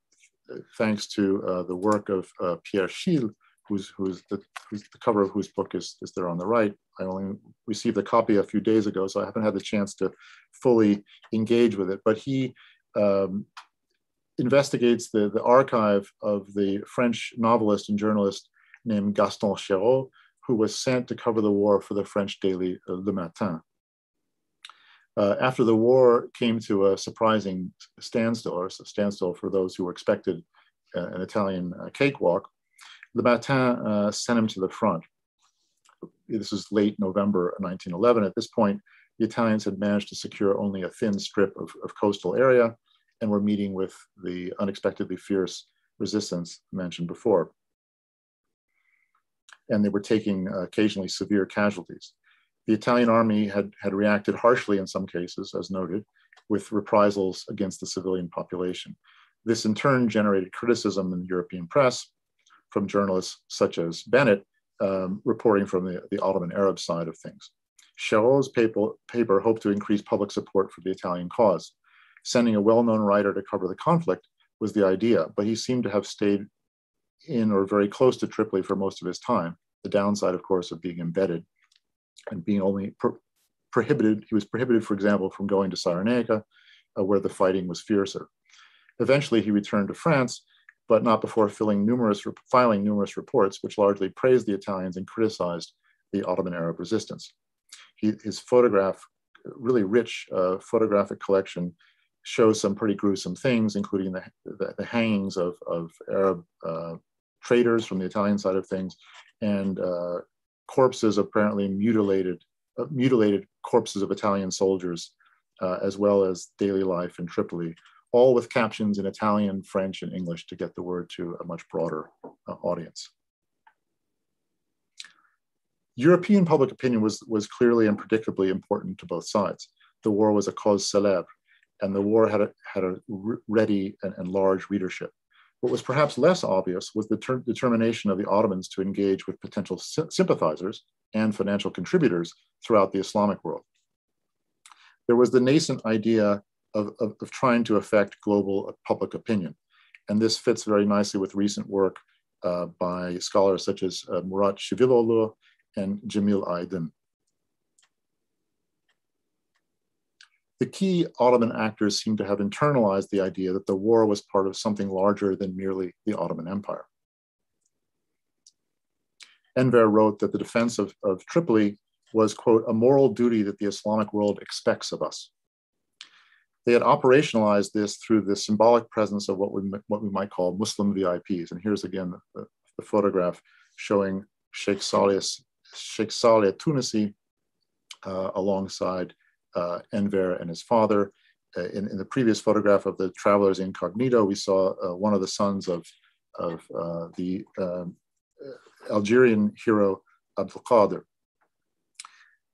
thanks to uh, the work of uh, Pierre Schill, who's, who's, the, who's, the, cover of whose book is, is there on the right. I only received a copy a few days ago, so I haven't had the chance to fully engage with it, but he um, investigates the, the archive of the French novelist and journalist named Gaston Chérau, who was sent to cover the war for the French daily uh, Le Matin. Uh, after the war came to a surprising standstill, or standstill for those who were expected uh, an Italian uh, cakewalk, Le Matin uh, sent him to the front. This is late November 1911. At this point, the Italians had managed to secure only a thin strip of, of coastal area and were meeting with the unexpectedly fierce resistance mentioned before and they were taking uh, occasionally severe casualties. The Italian army had, had reacted harshly in some cases, as noted, with reprisals against the civilian population. This in turn generated criticism in the European press from journalists such as Bennett, um, reporting from the, the Ottoman Arab side of things. Chérau's paper, paper hoped to increase public support for the Italian cause. Sending a well-known writer to cover the conflict was the idea, but he seemed to have stayed in or very close to Tripoli for most of his time. The downside, of course, of being embedded and being only pro prohibited, he was prohibited, for example, from going to Cyrenaica, uh, where the fighting was fiercer. Eventually, he returned to France, but not before numerous, filing numerous reports, which largely praised the Italians and criticized the Ottoman Arab resistance. He, his photograph, really rich uh, photographic collection, shows some pretty gruesome things, including the, the, the hangings of, of Arab uh, traders from the Italian side of things, and uh, corpses apparently mutilated, uh, mutilated corpses of Italian soldiers, uh, as well as daily life in Tripoli, all with captions in Italian, French, and English to get the word to a much broader uh, audience. European public opinion was, was clearly and predictably important to both sides. The war was a cause célèbre, and the war had a, had a ready and, and large readership. What was perhaps less obvious was the determination of the Ottomans to engage with potential sy sympathizers and financial contributors throughout the Islamic world. There was the nascent idea of, of, of trying to affect global public opinion. And this fits very nicely with recent work uh, by scholars such as uh, Murat Şiviloğlu and Cemil Aydın. The key Ottoman actors seem to have internalized the idea that the war was part of something larger than merely the Ottoman Empire. Enver wrote that the defense of, of Tripoli was, quote, a moral duty that the Islamic world expects of us. They had operationalized this through the symbolic presence of what we, what we might call Muslim VIPs. And here's again the, the photograph showing Sheikh Saleh, Sheikh Tunisi uh, alongside uh, Enver and his father. Uh, in, in, the previous photograph of the travelers incognito, we saw uh, one of the sons of, of uh, the um, Algerian hero Abdul Qadir.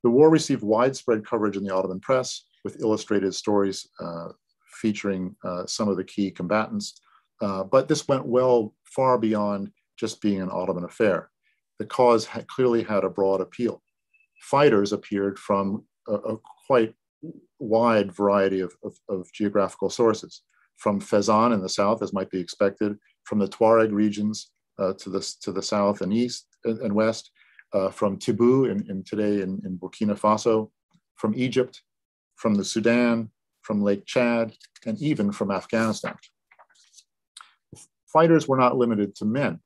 The war received widespread coverage in the Ottoman press with illustrated stories uh, featuring uh, some of the key combatants. Uh, but this went well far beyond just being an Ottoman affair. The cause had clearly had a broad appeal. Fighters appeared from a quite wide variety of, of, of, geographical sources, from Fezzan in the south, as might be expected, from the Tuareg regions uh, to, the, to the south and east and, and west, uh, from Tibu in, in today in, in, Burkina Faso, from Egypt, from the Sudan, from Lake Chad, and even from Afghanistan. Fighters were not limited to men.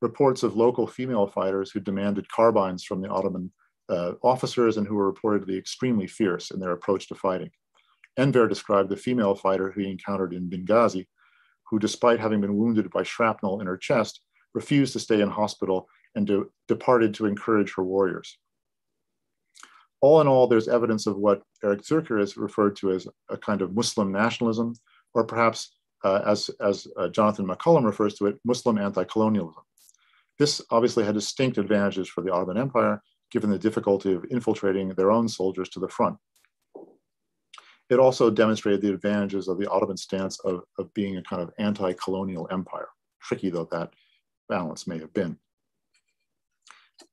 Reports of local female fighters who demanded carbines from the Ottoman uh, officers and who were reportedly extremely fierce in their approach to fighting. Enver described the female fighter he encountered in Benghazi, who, despite having been wounded by shrapnel in her chest, refused to stay in hospital and de departed to encourage her warriors. All in all, there's evidence of what Erik Zürcher has referred to as a kind of Muslim nationalism, or perhaps uh, as, as uh, Jonathan McCollum refers to it, Muslim anti-colonialism. This obviously had distinct advantages for the Ottoman Empire, given the difficulty of infiltrating their own soldiers to the front. It also demonstrated the advantages of the Ottoman stance of, of being a kind of anti-colonial empire, tricky though that balance may have been.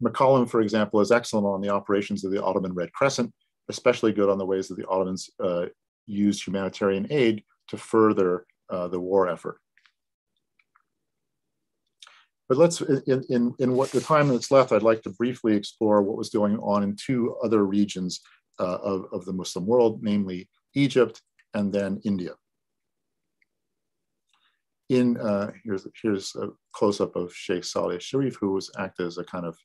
McCollum, for example, is excellent on the operations of the Ottoman Red Crescent, especially good on the ways that the Ottomans uh, used humanitarian aid to further uh, the war effort. But let's, in, in, in what the time that's left, I'd like to briefly explore what was going on in two other regions uh, of, of the Muslim world, namely Egypt and then India in uh, here's here's a close up of Sheikh Saleh Sharif, who was acted as a kind of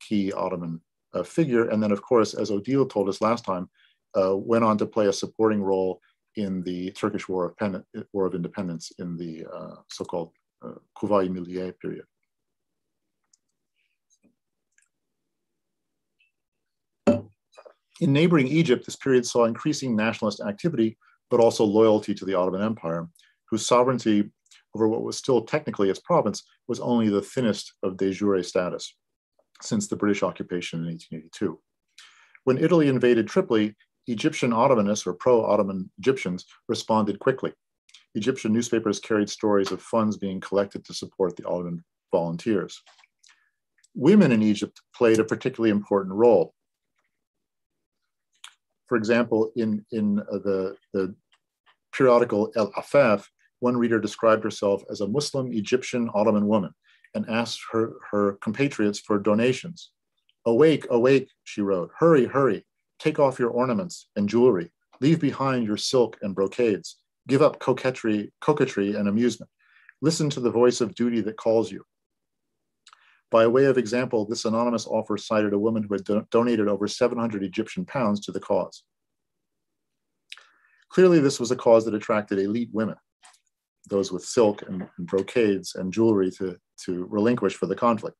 key Ottoman uh, figure, and then of course, as Odile told us last time, uh, went on to play a supporting role in the Turkish War of, Pen War of Independence in the uh, so-called uh, Kuvayi Milliye period. In neighboring Egypt, this period saw increasing nationalist activity, but also loyalty to the Ottoman Empire, whose sovereignty over what was still technically its province was only the thinnest of de jure status since the British occupation in 1882. When Italy invaded Tripoli, Egyptian Ottomanists or pro-Ottoman Egyptians responded quickly. Egyptian newspapers carried stories of funds being collected to support the Ottoman volunteers. Women in Egypt played a particularly important role. For example, in, in uh, the, the periodical El Afaf, one reader described herself as a Muslim Egyptian Ottoman woman and asked her, her compatriots for donations. Awake, awake, she wrote. Hurry, hurry. Take off your ornaments and jewelry. Leave behind your silk and brocades. Give up coquetry, coquetry and amusement. Listen to the voice of duty that calls you. By way of example, this anonymous offer cited a woman who had do donated over 700 Egyptian pounds to the cause. Clearly, this was a cause that attracted elite women those with silk and, and brocades and jewelry to, to relinquish for the conflict.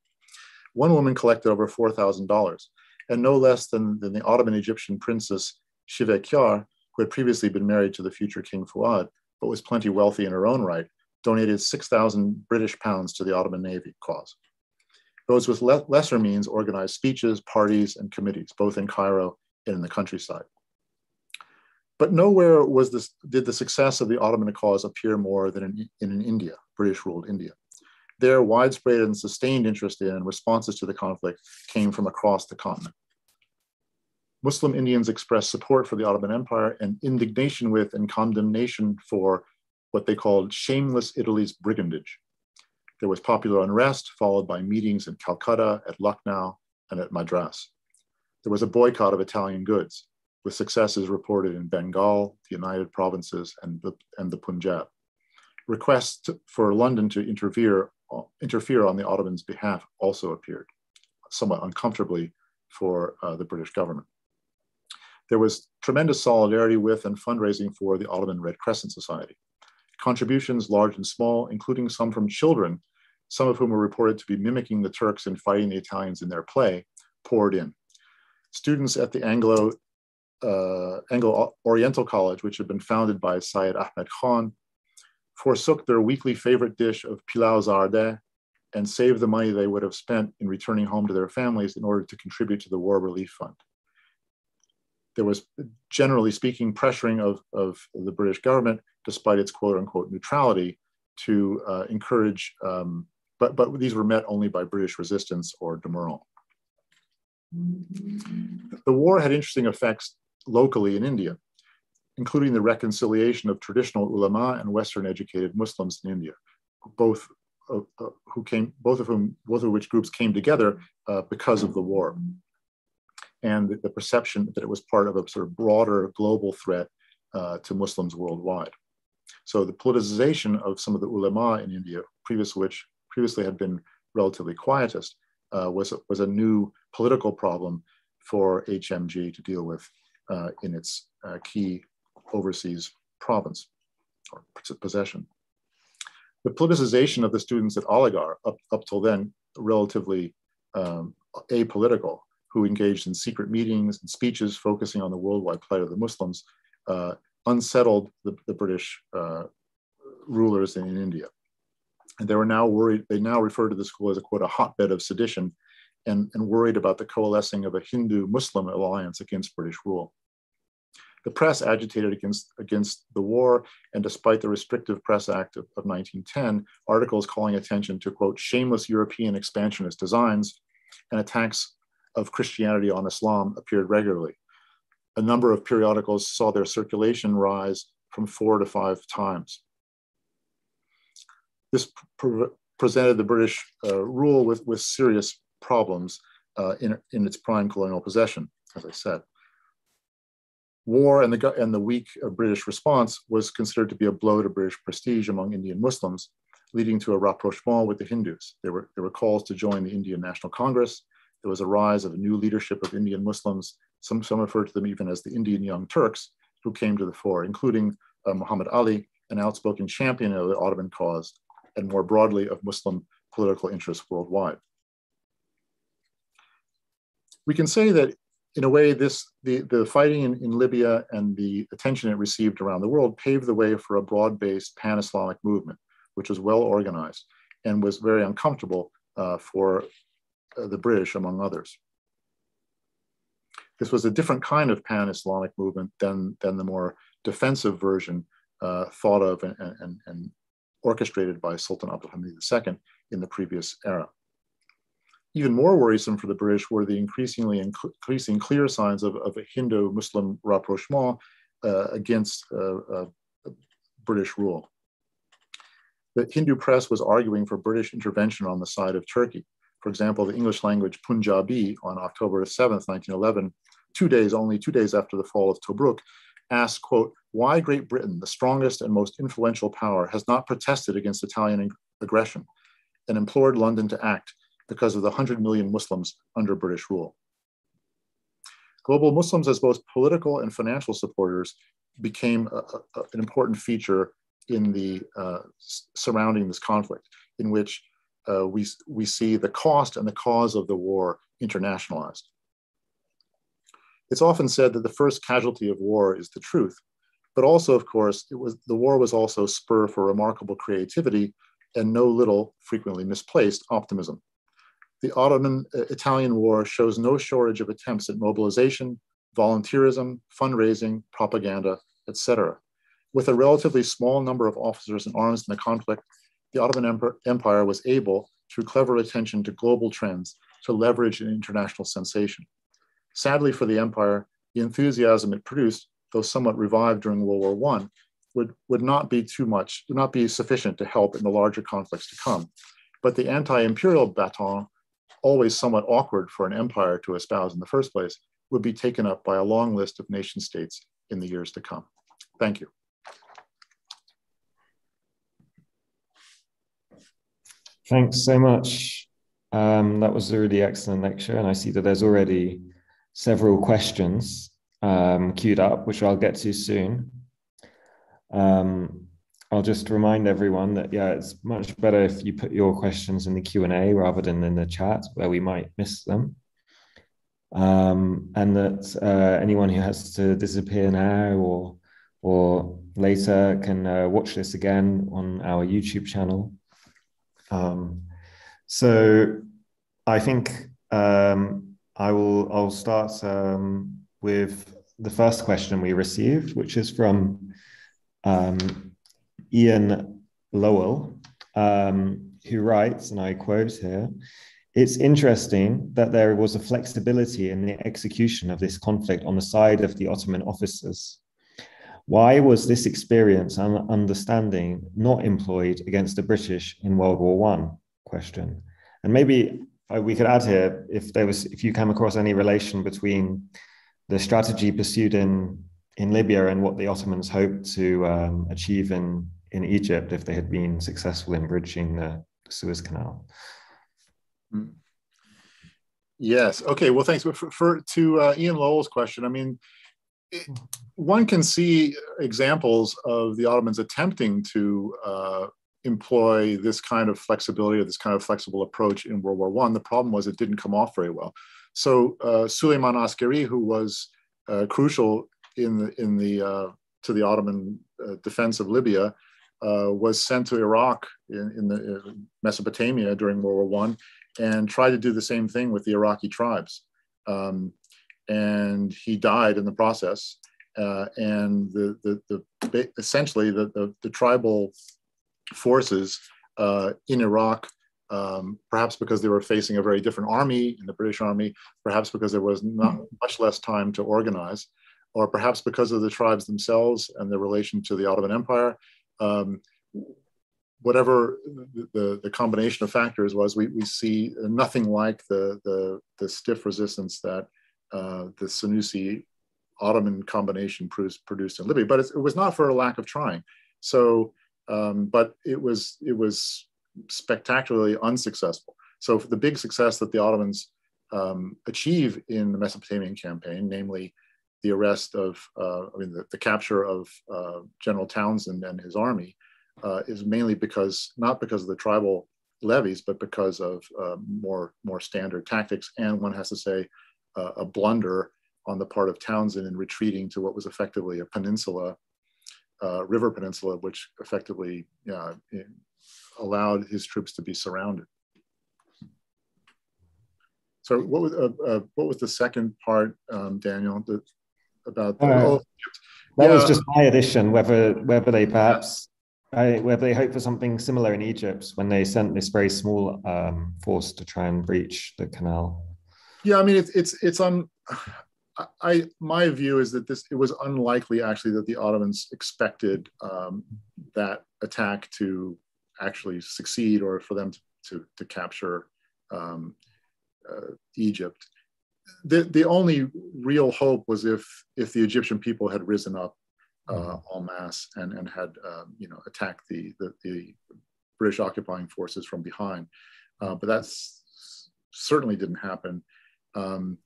One woman collected over $4,000, and no less than, than the Ottoman Egyptian princess Şivekyar, who had previously been married to the future King Fuad, but was plenty wealthy in her own right, donated 6,000 British pounds to the Ottoman Navy cause. Those with le lesser means organized speeches, parties, and committees, both in Cairo and in the countryside. But nowhere was this, did the success of the Ottoman cause appear more than in, in India, British ruled India. Their widespread and sustained interest in responses to the conflict came from across the continent. Muslim Indians expressed support for the Ottoman Empire and indignation with and condemnation for what they called shameless Italy's brigandage. There was popular unrest, followed by meetings in Calcutta, at Lucknow, and at Madras. There was a boycott of Italian goods, with successes reported in Bengal, the United Provinces, and the, and the Punjab. Requests for London to interfere, interfere on the Ottomans' behalf also appeared, somewhat uncomfortably for uh, the British government. There was tremendous solidarity with and fundraising for the Ottoman Red Crescent Society. Contributions, large and small, including some from children, some of whom were reported to be mimicking the Turks and fighting the Italians in their play, poured in. Students at the Anglo uh, Anglo Oriental College, which had been founded by Syed Ahmed Khan, forsook their weekly favorite dish of pilau zarde and saved the money they would have spent in returning home to their families in order to contribute to the War Relief Fund. There was, generally speaking, pressuring of, of the British government, despite its quote unquote neutrality, to uh, encourage, um, but, but these were met only by British resistance or demurral. The war had interesting effects locally in India, including the reconciliation of traditional ulama and Western educated Muslims in India, both uh, uh, who came, both of whom, both of which groups came together uh, because of the war, and the, the, perception that it was part of a sort of broader global threat uh, to Muslims worldwide. So the politicization of some of the ulama in India, previous which previously had been relatively quietist, uh, was was a new political problem for HMG to deal with uh, in its uh, key overseas province or possession. The politicization of the students at Aligarh, up, up till then relatively um, apolitical, who engaged in secret meetings and speeches focusing on the worldwide plight of the Muslims, uh, unsettled the, the British uh, rulers in, in India. And they were now worried, they now refer to the school as a quote, a hotbed of sedition and, and worried about the coalescing of a Hindu Muslim alliance against British rule. The press agitated against, against the war, and despite the Restrictive Press Act of, of 1910, articles calling attention to, quote, shameless European expansionist designs and attacks of Christianity on Islam appeared regularly. A number of periodicals saw their circulation rise from four to five times. This pre presented the British uh, rule with, with serious problems uh, in, in its prime colonial possession, as I said. War and the, and the weak uh, British response was considered to be a blow to British prestige among Indian Muslims, leading to a rapprochement with the Hindus. There were, there were calls to join the Indian National Congress. There was a rise of a new leadership of Indian Muslims. Some, some refer to them even as the Indian Young Turks, who came to the fore, including uh, Muhammad Ali, an outspoken champion of the Ottoman cause, and more broadly of Muslim political interests worldwide we can say that in a way, this the, the fighting in, in Libya and the attention it received around the world paved the way for a broad-based pan-Islamic movement, which was well organized and was very uncomfortable uh, for the British, among others. This was a different kind of pan-Islamic movement than, than the more defensive version uh, thought of and, and, and orchestrated by Sultan Abdul Hamid II in the previous era even more worrisome for the British were the increasingly increasing clear signs of, of a Hindu-Muslim rapprochement uh, against uh, uh, British rule. The Hindu press was arguing for British intervention on the side of Turkey. For example, the English language Punjabi on October 7th, 1911, two days, only two days after the fall of Tobruk, asked, quote, why Great Britain, the strongest and most influential power, has not protested against Italian aggression and implored London to act because of the 100 million Muslims under British rule. Global Muslims as both political and financial supporters became a, a, an important feature in the uh, surrounding this conflict, in which uh, we, we see the cost and the cause of the war internationalized. It's often said that the first casualty of war is the truth, but also, of course, it was the war was also spur for remarkable creativity and no little, frequently misplaced, optimism the Ottoman uh, Italian War shows no shortage of attempts at mobilization, volunteerism, fundraising, propaganda, etc. With a relatively small number of officers and arms in the conflict, the Ottoman Empire was able, through clever attention to global trends, to leverage an international sensation. Sadly for the empire, the enthusiasm it produced, though somewhat revived during World War I, would, would not be too much, would not be sufficient to help in the larger conflicts to come but the anti-imperial baton, always somewhat awkward for an empire to espouse in the first place, would be taken up by a long list of nation states in the years to come. Thank you. Thanks so much. Um, that was a really excellent lecture, and I see that there's already several questions um, queued up, which I'll get to soon. Um, I'll just remind everyone that yeah, it's much better if you put your questions in the Q and A rather than in the chat where we might miss them. Um, and that uh, anyone who has to disappear now or or later can uh, watch this again on our YouTube channel. Um, so I think um, I will I'll start um, with the first question we received, which is from um, Ian Lowell, um, who writes, and I quote here. It's interesting that there was a flexibility in the execution of this conflict on the side of the Ottoman officers. Why was this experience and understanding not employed against the British in World War One? Question. And maybe uh, we could add here if there was if you came across any relation between the strategy pursued in in Libya and what the Ottomans hoped to um, achieve in in Egypt if they had been successful in bridging the Suez Canal. Hmm. Yes. Okay. Well, thanks. For, for to uh, Ian Lowell's question, I mean, it, one can see examples of the Ottomans attempting to uh, employ this kind of flexibility or this kind of flexible approach in World War One. The problem was it didn't come off very well. So uh, Suleiman Askeri, who was uh, crucial in the in the uh, to the Ottoman uh, defense of Libya, uh, was sent to Iraq in, in the Mesopotamia during World War One, and tried to do the same thing with the Iraqi tribes. Um, and he died in the process. Uh, and the, the, the essentially the, the, the tribal forces uh, in Iraq, um, perhaps because they were facing a very different army in the British Army, perhaps because there was not much less time to organize, or perhaps because of the tribes themselves and their relation to the Ottoman Empire. Um, whatever the, the, combination of factors was, we, we see nothing like the, the, the stiff resistance that uh, the Senussi Ottoman combination produced, in Libya, but it was not for a lack of trying. So, um, but it was it was spectacularly unsuccessful. So the big success that the Ottomans um, achieve in the Mesopotamian campaign, namely the arrest of, uh, I mean, the, the capture of uh, General Townshend and his army, uh, is mainly because not because of the tribal levies, but because of uh, more more standard tactics. And one has to say, a blunder on the part of Townshend in retreating to what was effectively a peninsula, uh, river peninsula, which effectively allowed his troops to be surrounded. So what was, uh, uh, what was the second part, um, Daniel, the, about the, uh, oh, that yeah. was just my addition, whether, whether they perhaps, whether they hope for something similar in Egypt when they sent this very small um, force to try and breach the canal. Yeah, I mean, it's, it's, it's on, I my view is that this it was unlikely actually that the Ottomans expected um, that attack to actually succeed or for them to to, to capture um, uh, Egypt. The the only real hope was if if the Egyptian people had risen up uh, mm-hmm. en masse and and had um, you know attacked the, the, the British occupying forces from behind, uh, but that's certainly didn't happen. Um,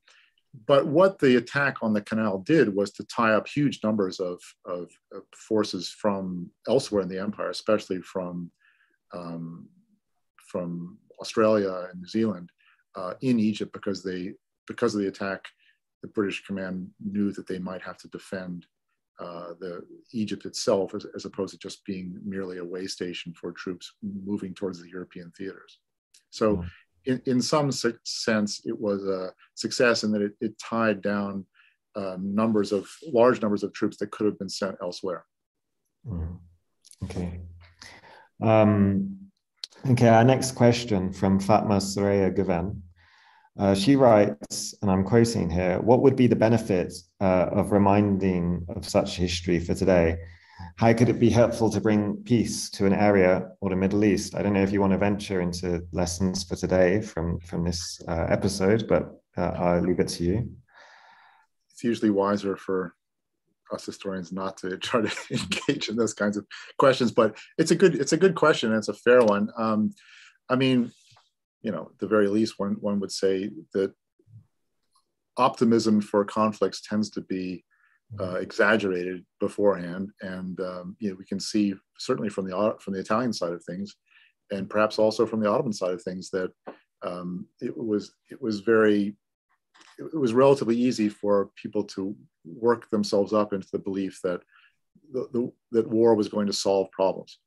but what the attack on the canal did was to tie up huge numbers of, of, of forces from elsewhere in the empire, especially from, um, from Australia and New Zealand uh, in Egypt because they because of the attack, the British command knew that they might have to defend uh, the Egypt itself as, as opposed to just being merely a way station for troops moving towards the European theaters. So mm in, in some sense, it was a success in that it, it tied down uh, numbers of large numbers of troops that could have been sent elsewhere. Mm. Okay. Um, okay, our next question from Fatma Soraya Guven. Uh, she writes, and I'm quoting here, what would be the benefit uh, of reminding of such history for today? How could it be helpful to bring peace to an area or the Middle East? I don't know if you want to venture into lessons for today from from this uh, episode, but uh, I'll leave it to you. It's usually wiser for us historians not to [laughs] try to [laughs] engage in those kinds of questions, but it's a good it's a good question and it's a fair one. Um, I mean, you know, the very least, one one would say that optimism for conflicts tends to be uh, exaggerated beforehand, and um, you know we can see certainly from the from the Italian side of things, and perhaps also from the Ottoman side of things that um, it was it was very it was relatively easy for people to work themselves up into the belief that the, the that war was going to solve problems.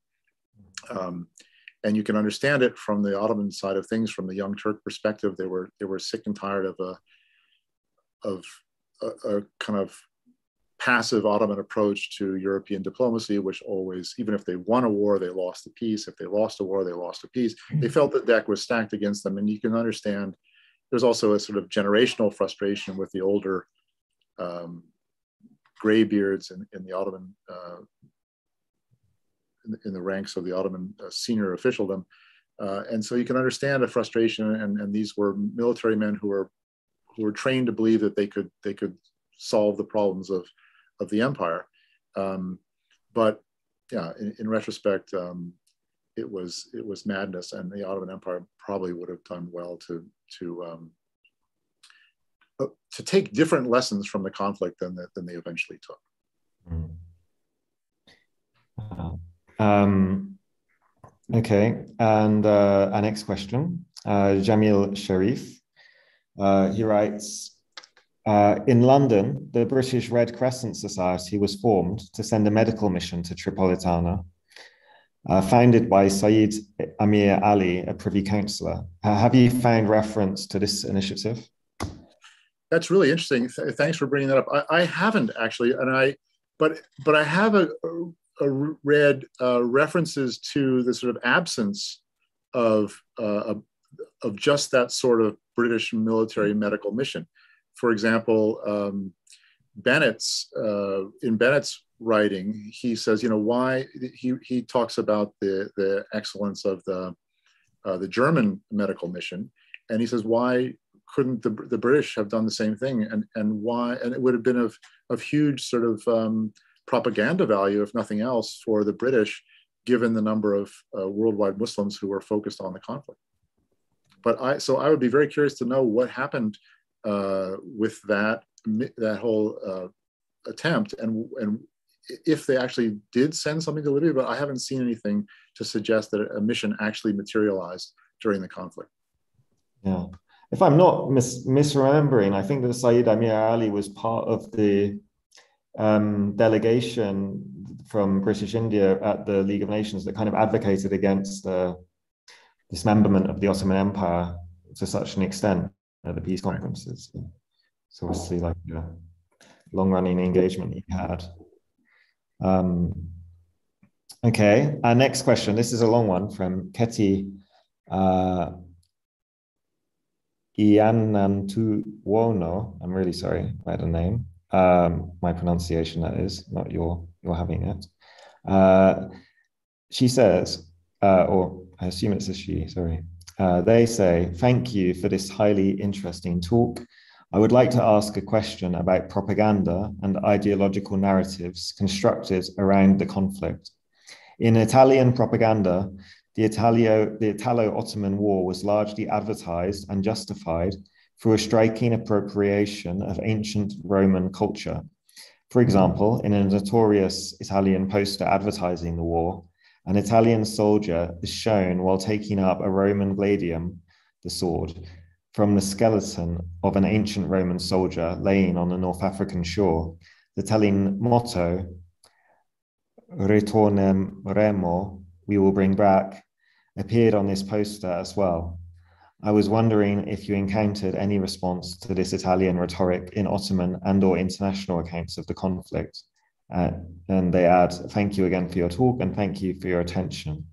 Um, and you can understand it from the Ottoman side of things, from the Young Turk perspective. They were they were sick and tired of a of a, a kind of passive Ottoman approach to European diplomacy, which always, even if they won a war, they lost a peace. If they lost a war, they lost a peace. They felt the deck was stacked against them. And you can understand there's also a sort of generational frustration with the older um, graybeards in, in the Ottoman, uh, in, in, the ranks of the Ottoman uh, senior officialdom. Uh, and so you can understand a frustration. And, and these were military men who were who were trained to believe that they could they could solve the problems of of the empire. Um, but yeah, in, in retrospect, um, it was it was madness, and the Ottoman Empire probably would have done well to to um, uh, to take different lessons from the conflict than the, than they eventually took. Mm. Uh, um, okay, and uh, our next question, uh, Jamil Sharif. Uh, he writes, uh, in London, the British Red Crescent Society was formed to send a medical mission to Tripolitania, uh, founded by Said Amir Ali, a Privy Councillor. Uh, have you found reference to this initiative? That's really interesting. Th- thanks for bringing that up. I, I, haven't actually, and I, but but I have a, a, read uh, references to the sort of absence of uh, of just that sort of British military medical mission for example, um, Bennett's uh, in Bennett's writing, he says, you know, why he he talks about the the excellence of the uh, the German medical mission, and he says, why couldn't the the British have done the same thing, and and why? And it would have been of of huge sort of um, propaganda value, if nothing else, for the British, given the number of uh, worldwide Muslims who were focused on the conflict. But I so I would be very curious to know what happened uh, with that that whole uh, attempt and and if they actually did send something to Libya, but I haven't seen anything to suggest that a mission actually materialized during the conflict. Yeah. If I'm not mis- misremembering, I think that Saeed Amir Ali was part of the um, delegation from British India at the League of Nations that kind of advocated against the dismemberment of the Ottoman Empire to such an extent the peace conferences. So it's obviously like a long running engagement he had. Um, okay, our next question. This is a long one from Keti uh, Ianantuwono. I'm really sorry about the name. Um, my pronunciation, that is, not your, your having it. Uh, she says, uh, or I assume it's a she, sorry. Uh, they say, Thank you for this highly interesting talk. I would like to ask a question about propaganda and ideological narratives constructed around the conflict. In Italian propaganda, the, Italio, the Italo-Ottoman War was largely advertised and justified through a striking appropriation of ancient Roman culture. For example, in a notorious Italian poster advertising the war, an Italian soldier is shown while taking up a Roman gladium, the sword, from the skeleton of an ancient Roman soldier laying on a North African shore. The telling motto, Ritorneremo, we will bring back, appeared on this poster as well. I was wondering if you encountered any response to this Italian rhetoric in Ottoman and or international accounts of the conflict. Uh, and they add, thank you again for your talk and thank you for your attention.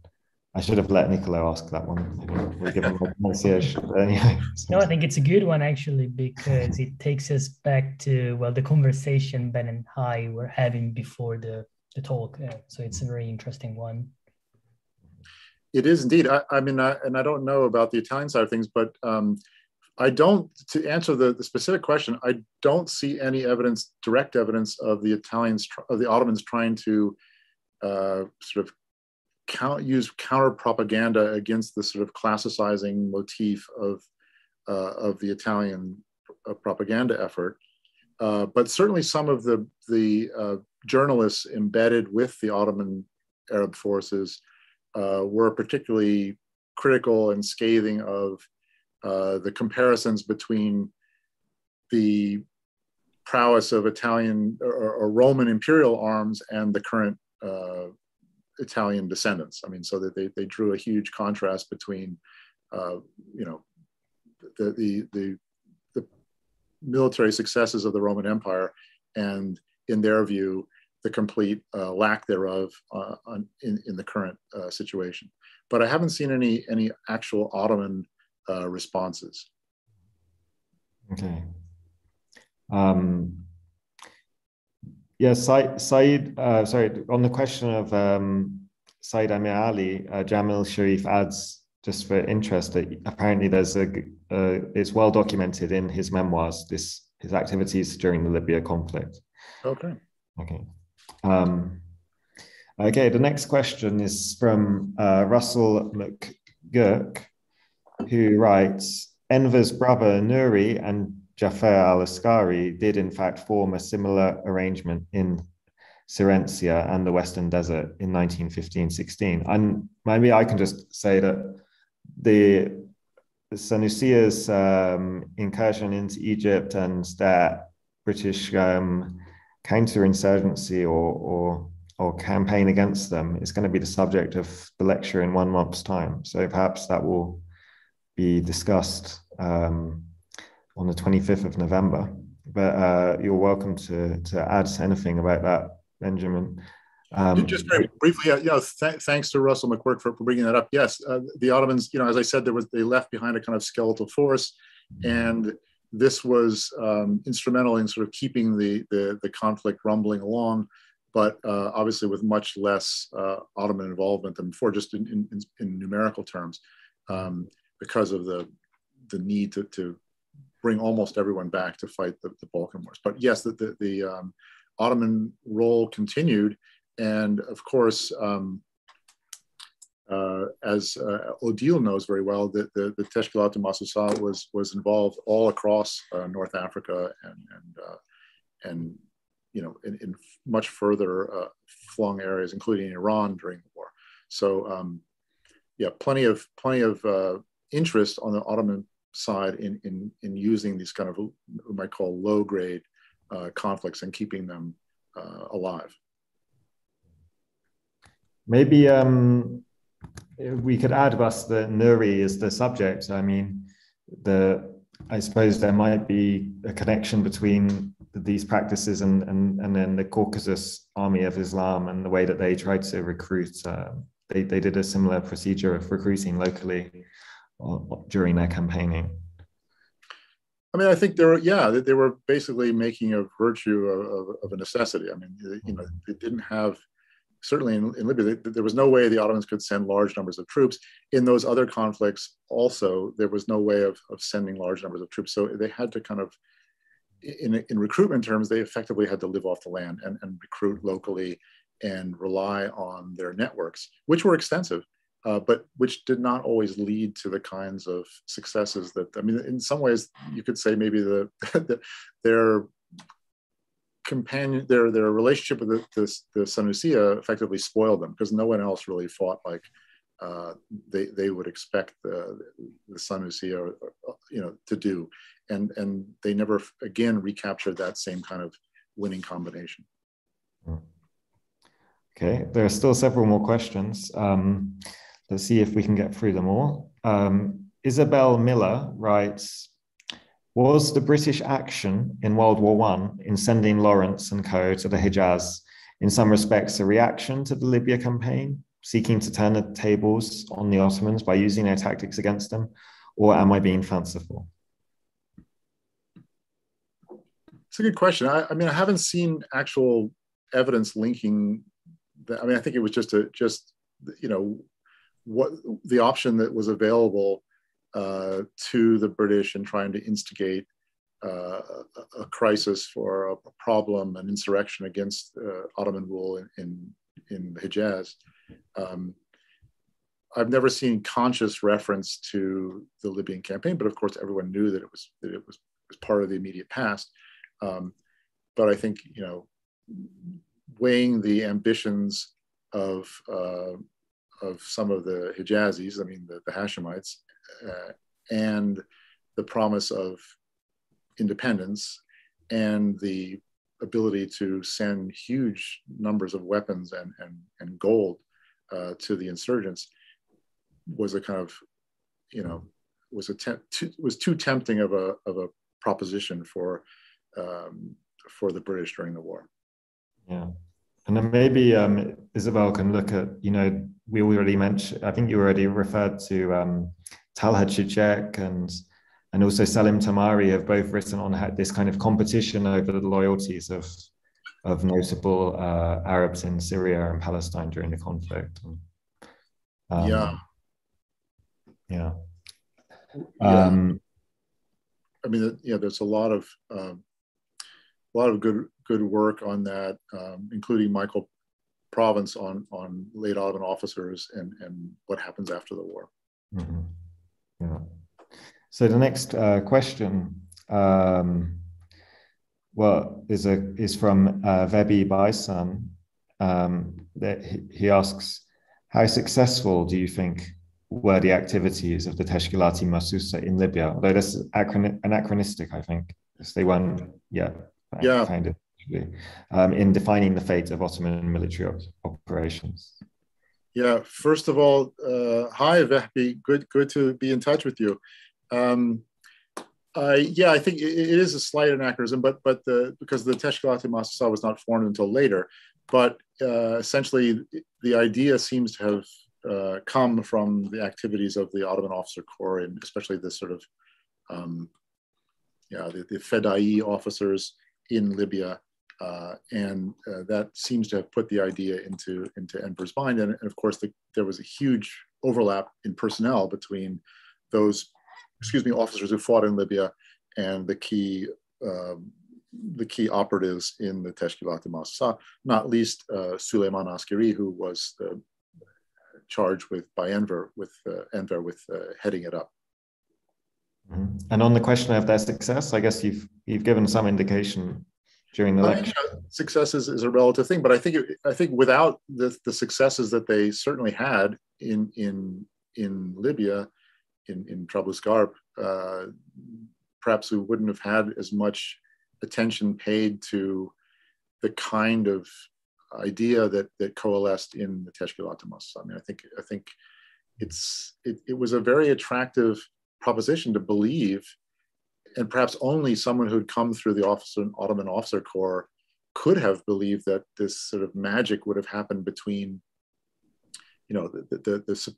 I should have let Nicolo ask that one. we give him [laughs] pronunciation. Anyway, so. No, I think it's a good one actually because it takes us back to well the conversation Ben and I were having before the the talk. Uh, so it's a very interesting one. It is indeed. I, I mean, I, and I don't know about the Italian side of things, but um, I don't, to answer the, the specific question, I don't see any evidence, direct evidence of the Italians, of the Ottomans trying to uh, sort of count, use counter propaganda against the sort of classicizing motif of, uh, of the Italian propaganda effort. Uh, but certainly some of the, the uh, journalists embedded with the Ottoman Arab forces uh, were particularly critical and scathing of uh, the comparisons between the prowess of Italian or, or Roman imperial arms and the current uh, Italian descendants. I mean, so that they, they drew a huge contrast between, uh, you know, the, the, the, the military successes of the Roman Empire and in their view, the complete uh, lack thereof uh, on, in, in the current uh, situation. But I haven't seen any, any actual Ottoman uh, responses. Okay. Um, yeah, Said, uh, sorry, on the question of um, Said Amir Ali, uh, Jamil Sharif adds, just for interest, that apparently there's a, it's well documented in his memoirs, this his activities during the Libya conflict. Okay. Okay. Um, okay, the next question is from uh, Russell McGuirk, who writes Enver's brother Nuri and Jafar al Askari did, in fact, form a similar arrangement in Silesia and the Western Desert in 1915 16. And maybe I can just say that the Sanusia's um, incursion into Egypt and that British um, counterinsurgency or, or or campaign against them is going to be the subject of the lecture in one month's time. So perhaps that will be discussed um, on the 25th of November. But uh, you're welcome to to add anything about that, Benjamin. Um, just very briefly, uh, know, th- thanks to Russell McGuirk for, for bringing that up. Yes, uh, the Ottomans, you know, as I said, there was they left behind a kind of skeletal force, and this was um, instrumental in sort of keeping the, the, the conflict rumbling along, but uh, obviously with much less uh, Ottoman involvement than before, just in, in, in numerical terms, um, because of the, the need to, to bring almost everyone back to fight the, the Balkan Wars. But yes, the, the, the um, Ottoman role continued. And of course, um, uh, as uh, Odile knows very well, that the, the Teshkilat Mahsusa was was involved all across uh, North Africa and and uh, and you know in, in much further uh, flung areas, including Iran during the war. So um, yeah, plenty of plenty of uh, interest on the Ottoman side in in in using these kind of what we might call low grade conflicts and keeping them alive. Maybe um, we could add us that Nuri is the subject. I mean, the I suppose there might be a connection between these practices and and and then the Caucasus Army of Islam and the way that they tried to recruit. Uh, they they did a similar procedure of recruiting locally during their campaigning. I mean, I think they were, yeah, they were basically making a virtue of, of, of a necessity. I mean, you know, mm-hmm. they didn't have certainly in, in Libya, there was no way the Ottomans could send large numbers of troops. In those other conflicts, also, there was no way of, of sending large numbers of troops. So they had to kind of, in, in recruitment terms, they effectively had to live off the land and, and recruit locally and rely on their networks, which were extensive. Uh, but which did not always lead to the kinds of successes that I mean, in some ways, you could say maybe the, [laughs] the their companion their their relationship with the, the, the Sanusia effectively spoiled them because no one else really fought like uh, they they would expect the the Sanusia you know to do, and and they never again recaptured that same kind of winning combination. Okay, there are still several more questions. Um, see if we can get through them all. Um, Isabel Miller writes, was the British action in World War One in sending Lawrence and co to the Hejaz in some respects a reaction to the Libya campaign, seeking to turn the tables on the Ottomans by using their tactics against them, or am I being fanciful? It's a good question. I, I mean, I haven't seen actual evidence linking that. I mean, I think it was just a just you know what the option that was available uh, to the British in trying to instigate uh, a, crisis for a, problem, an insurrection against uh, Ottoman rule in in, in Hijaz. Um, I've never seen conscious reference to the Libyan campaign, but of course everyone knew that it was that it was, was part of the immediate past. Um, but I think you know, weighing the ambitions of uh, of some of the Hijazis, I mean the, the Hashemites, uh, and the promise of independence and the ability to send huge numbers of weapons and, and, and gold uh, to the insurgents was a kind of, you know, was a te- too, was too tempting of a of a proposition for um, for the British during the war. Yeah, and then maybe um, Isabel can look at you know we already mentioned I think you already referred to um, Talha Çiçek and and also Salim Tamari have both written on this kind of competition over the loyalties of of notable uh, Arabs in Syria and Palestine during the conflict. Um, yeah, yeah. Um, I mean, yeah, there's a lot of um, a lot of good good work on that, um, including Michael Provence on on late Ottoman officers and and what happens after the war. Mm-hmm. Yeah. So the next uh, question, um, well, is a is from uh, Vehbi Baisan. Um, that he, asks, how successful do you think were the activities of the Teshkilat-i in Libya, although this is anachronistic, I think, because they weren't, yeah, yeah. kind of, um, in defining the fate of Ottoman military op operations. Yeah, first of all, uh, hi Vehbi, good good to be in touch with you. Um, yeah, I think it, it is a slight anachronism, but but the because the Teshkilat-i was not formed until later, but uh, essentially the idea seems to have uh, come from the activities of the Ottoman officer corps, and especially the sort of, um, yeah, the, the Fedai officers in Libya, uh, and uh, that seems to have put the idea into into Enver's mind. And, and of course, the, there was a huge overlap in personnel between those, excuse me, officers who fought in Libya and the key. Um, the key operatives in the Teshkilat-i Mahsusa, not least uh, Suleiman Askeri, who was charged with by Enver with uh, Enver with uh, heading it up. Mm-hmm. And on the question of their success, I guess you've you've given some indication during the lecture. I mean, success is, is a relative thing, but I think it, I think without the, the successes that they certainly had in in in Libya, in in Trablusgarb, uh, perhaps we wouldn't have had as much attention paid to the kind of idea that that coalesced in the Teshkilat I mean, I think I think it's it, it was a very attractive proposition to believe, and perhaps only someone who'd come through the officer, Ottoman officer corps could have believed that this sort of magic would have happened between you know the, the, the,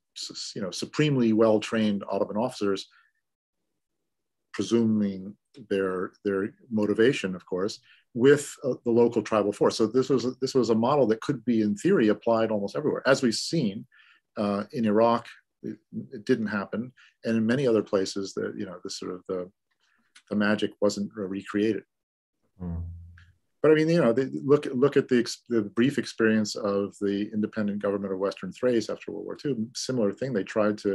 you know supremely well trained Ottoman officers presuming their their motivation of course with uh, the local tribal force. So this was a, this was a model that could be, in theory, applied almost everywhere. As we've seen uh, in Iraq, it, it, didn't happen, and in many other places, that you know, the sort of the the magic wasn't recreated. Mm. But I mean, you know, they, look look at the the brief experience of the independent government of Western Thrace after World War II. Similar thing. They tried to,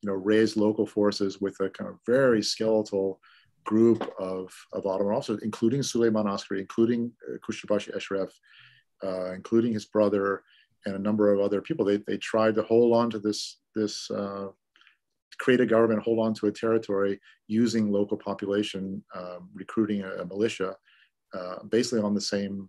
you know, raise local forces with a kind of very skeletal group of, of Ottoman officers, including Suleiman Askeri, including uh, Kuşçubaşı Eşref, uh, including his brother, and a number of other people. They, they tried to hold on to this, this uh, create a government, hold on to a territory using local population, um, recruiting a, a militia, uh, basically on the same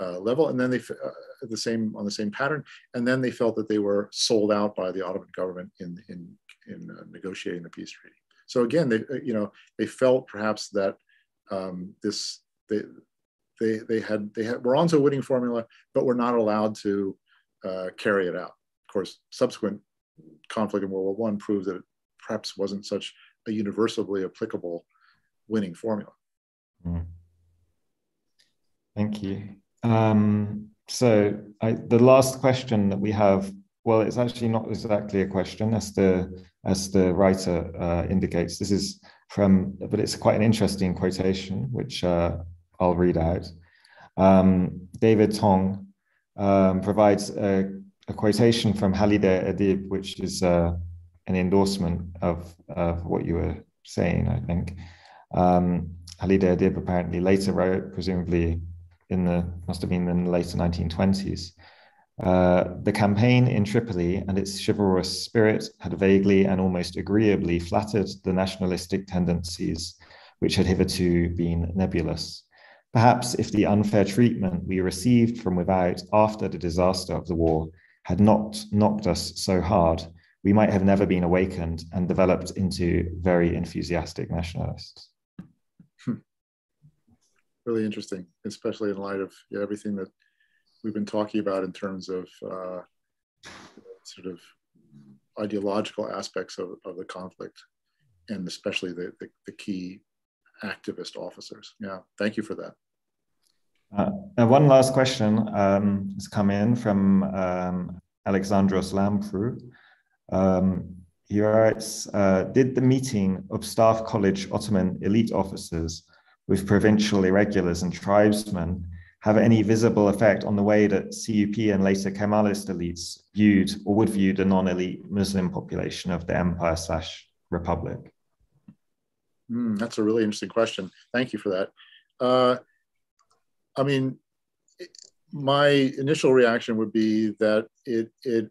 uh, level, and then they uh, the same on the same pattern, and then they felt that they were sold out by the Ottoman government in in in uh, negotiating the peace treaty. So again, they you know they felt perhaps that um, this they they they had they had, were onto a winning formula, but were not allowed to uh, carry it out. Of course, subsequent conflict in World War One proved that perhaps wasn't such a universally applicable winning formula. Mm. Thank you. Um, so I, the last question that we have, well, it's actually not exactly a question as the as the writer uh, indicates. This is from, but it's quite an interesting quotation, which uh, I'll read out. Um, David Tong um, provides a, a, quotation from Halide Edib, which is uh, an endorsement of, of what you were saying, I think. Um, Halide Edib apparently later wrote, presumably in the, must have been in the later 1920s. Uh, the campaign in Tripoli and its chivalrous spirit had vaguely and almost agreeably flattered the nationalistic tendencies which had hitherto been nebulous. Perhaps if the unfair treatment we received from without after the disaster of the war had not knocked us so hard, we might have never been awakened and developed into very enthusiastic nationalists. Hmm. Really interesting, especially in light of yeah, everything that we've been talking about in terms of uh, sort of ideological aspects of, of the conflict, and especially the, the, the key activist officers. Yeah, thank you for that. Uh, one last question um, has come in from um, Alexandros Lamprou. Um, he writes, uh, did the meeting of Staff College Ottoman elite officers with provincial irregulars and tribesmen have any visible effect on the way that CUP and later Kemalist elites viewed or would view the non-elite Muslim population of the empire slash republic? Mm, that's a really interesting question. Thank you for that. Uh, I mean, my initial reaction would be that it it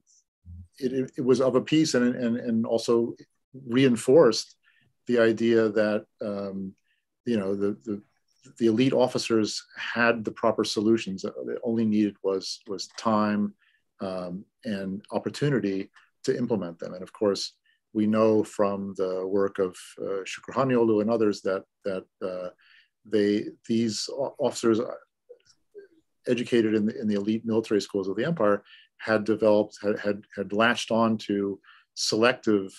it, it was of a piece and, and and also reinforced the idea that um, you know the, the the elite officers had the proper solutions. They only needed was was time um, and opportunity to implement them. And of course, we know from the work of uh, Shukru and others that that uh, they these officers uh, educated in the, in the elite military schools of the empire had developed had had, had latched on to selective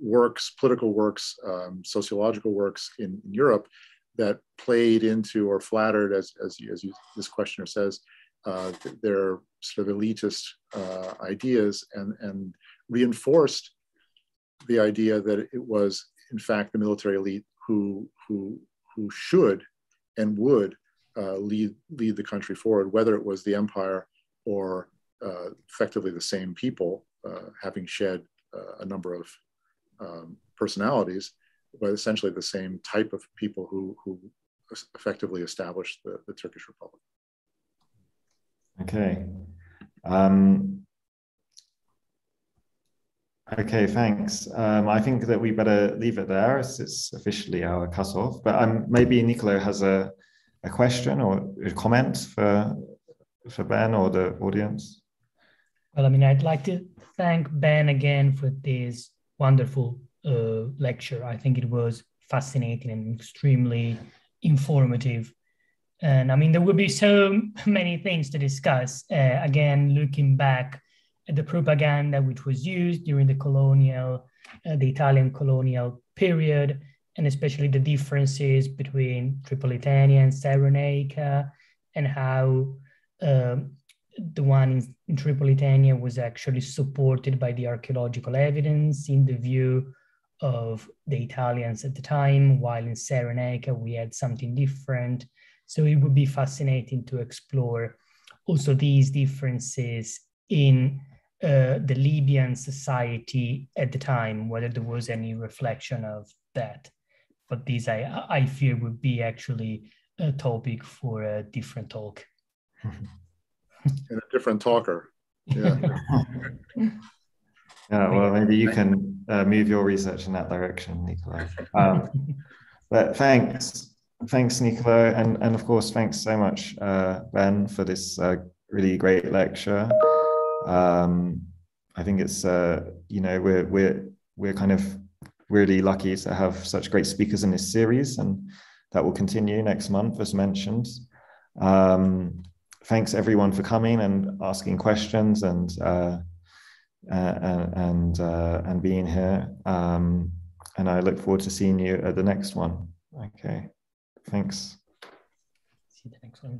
works, political works, um, sociological works in, in Europe that played into or flattered, as, as, as you, this questioner says, uh, their sort of elitist uh, ideas and, and reinforced the idea that it was, in fact, the military elite who, who, who should and would uh, lead, lead the country forward, whether it was the empire or uh, effectively the same people uh, having shed uh, a number of um, personalities but essentially the same type of people who, who effectively established the, the Turkish Republic. Okay. Um, okay, thanks. Um, I think that we better leave it there as it's officially our cutoff. But um, maybe Nicolo has a, a question or a comment for, for Ben or the audience. Well, I mean, I'd like to thank Ben again for this wonderful uh, lecture. I think it was fascinating and extremely informative. And I mean, there would be so [laughs] many things to discuss. Uh, again, looking back at the propaganda which was used during the colonial, uh, the Italian colonial period, and especially the differences between Tripolitania and Cyrenaica, and how um, the one in, in Tripolitania was actually supported by the archaeological evidence in the view of the Italians at the time, while in Cyrenaica we had something different. So it would be fascinating to explore also these differences in uh, the Libyan society at the time, whether there was any reflection of that. But these, I, I fear, would be actually a topic for a different talk. And a different talker. Yeah. [laughs] Yeah, well, maybe you can uh, move your research in that direction, Nicolo. Um, but thanks, thanks, Nicolo, and and of course, thanks so much, uh, Ben, for this uh, really great lecture. Um, I think it's uh, you know we're we're we're kind of really lucky to have such great speakers in this series, and that will continue next month, as mentioned. Um, thanks everyone for coming and asking questions and uh, uh, and uh, and being here. Um, and I look forward to seeing you at the next one. Okay, thanks. See you the next one.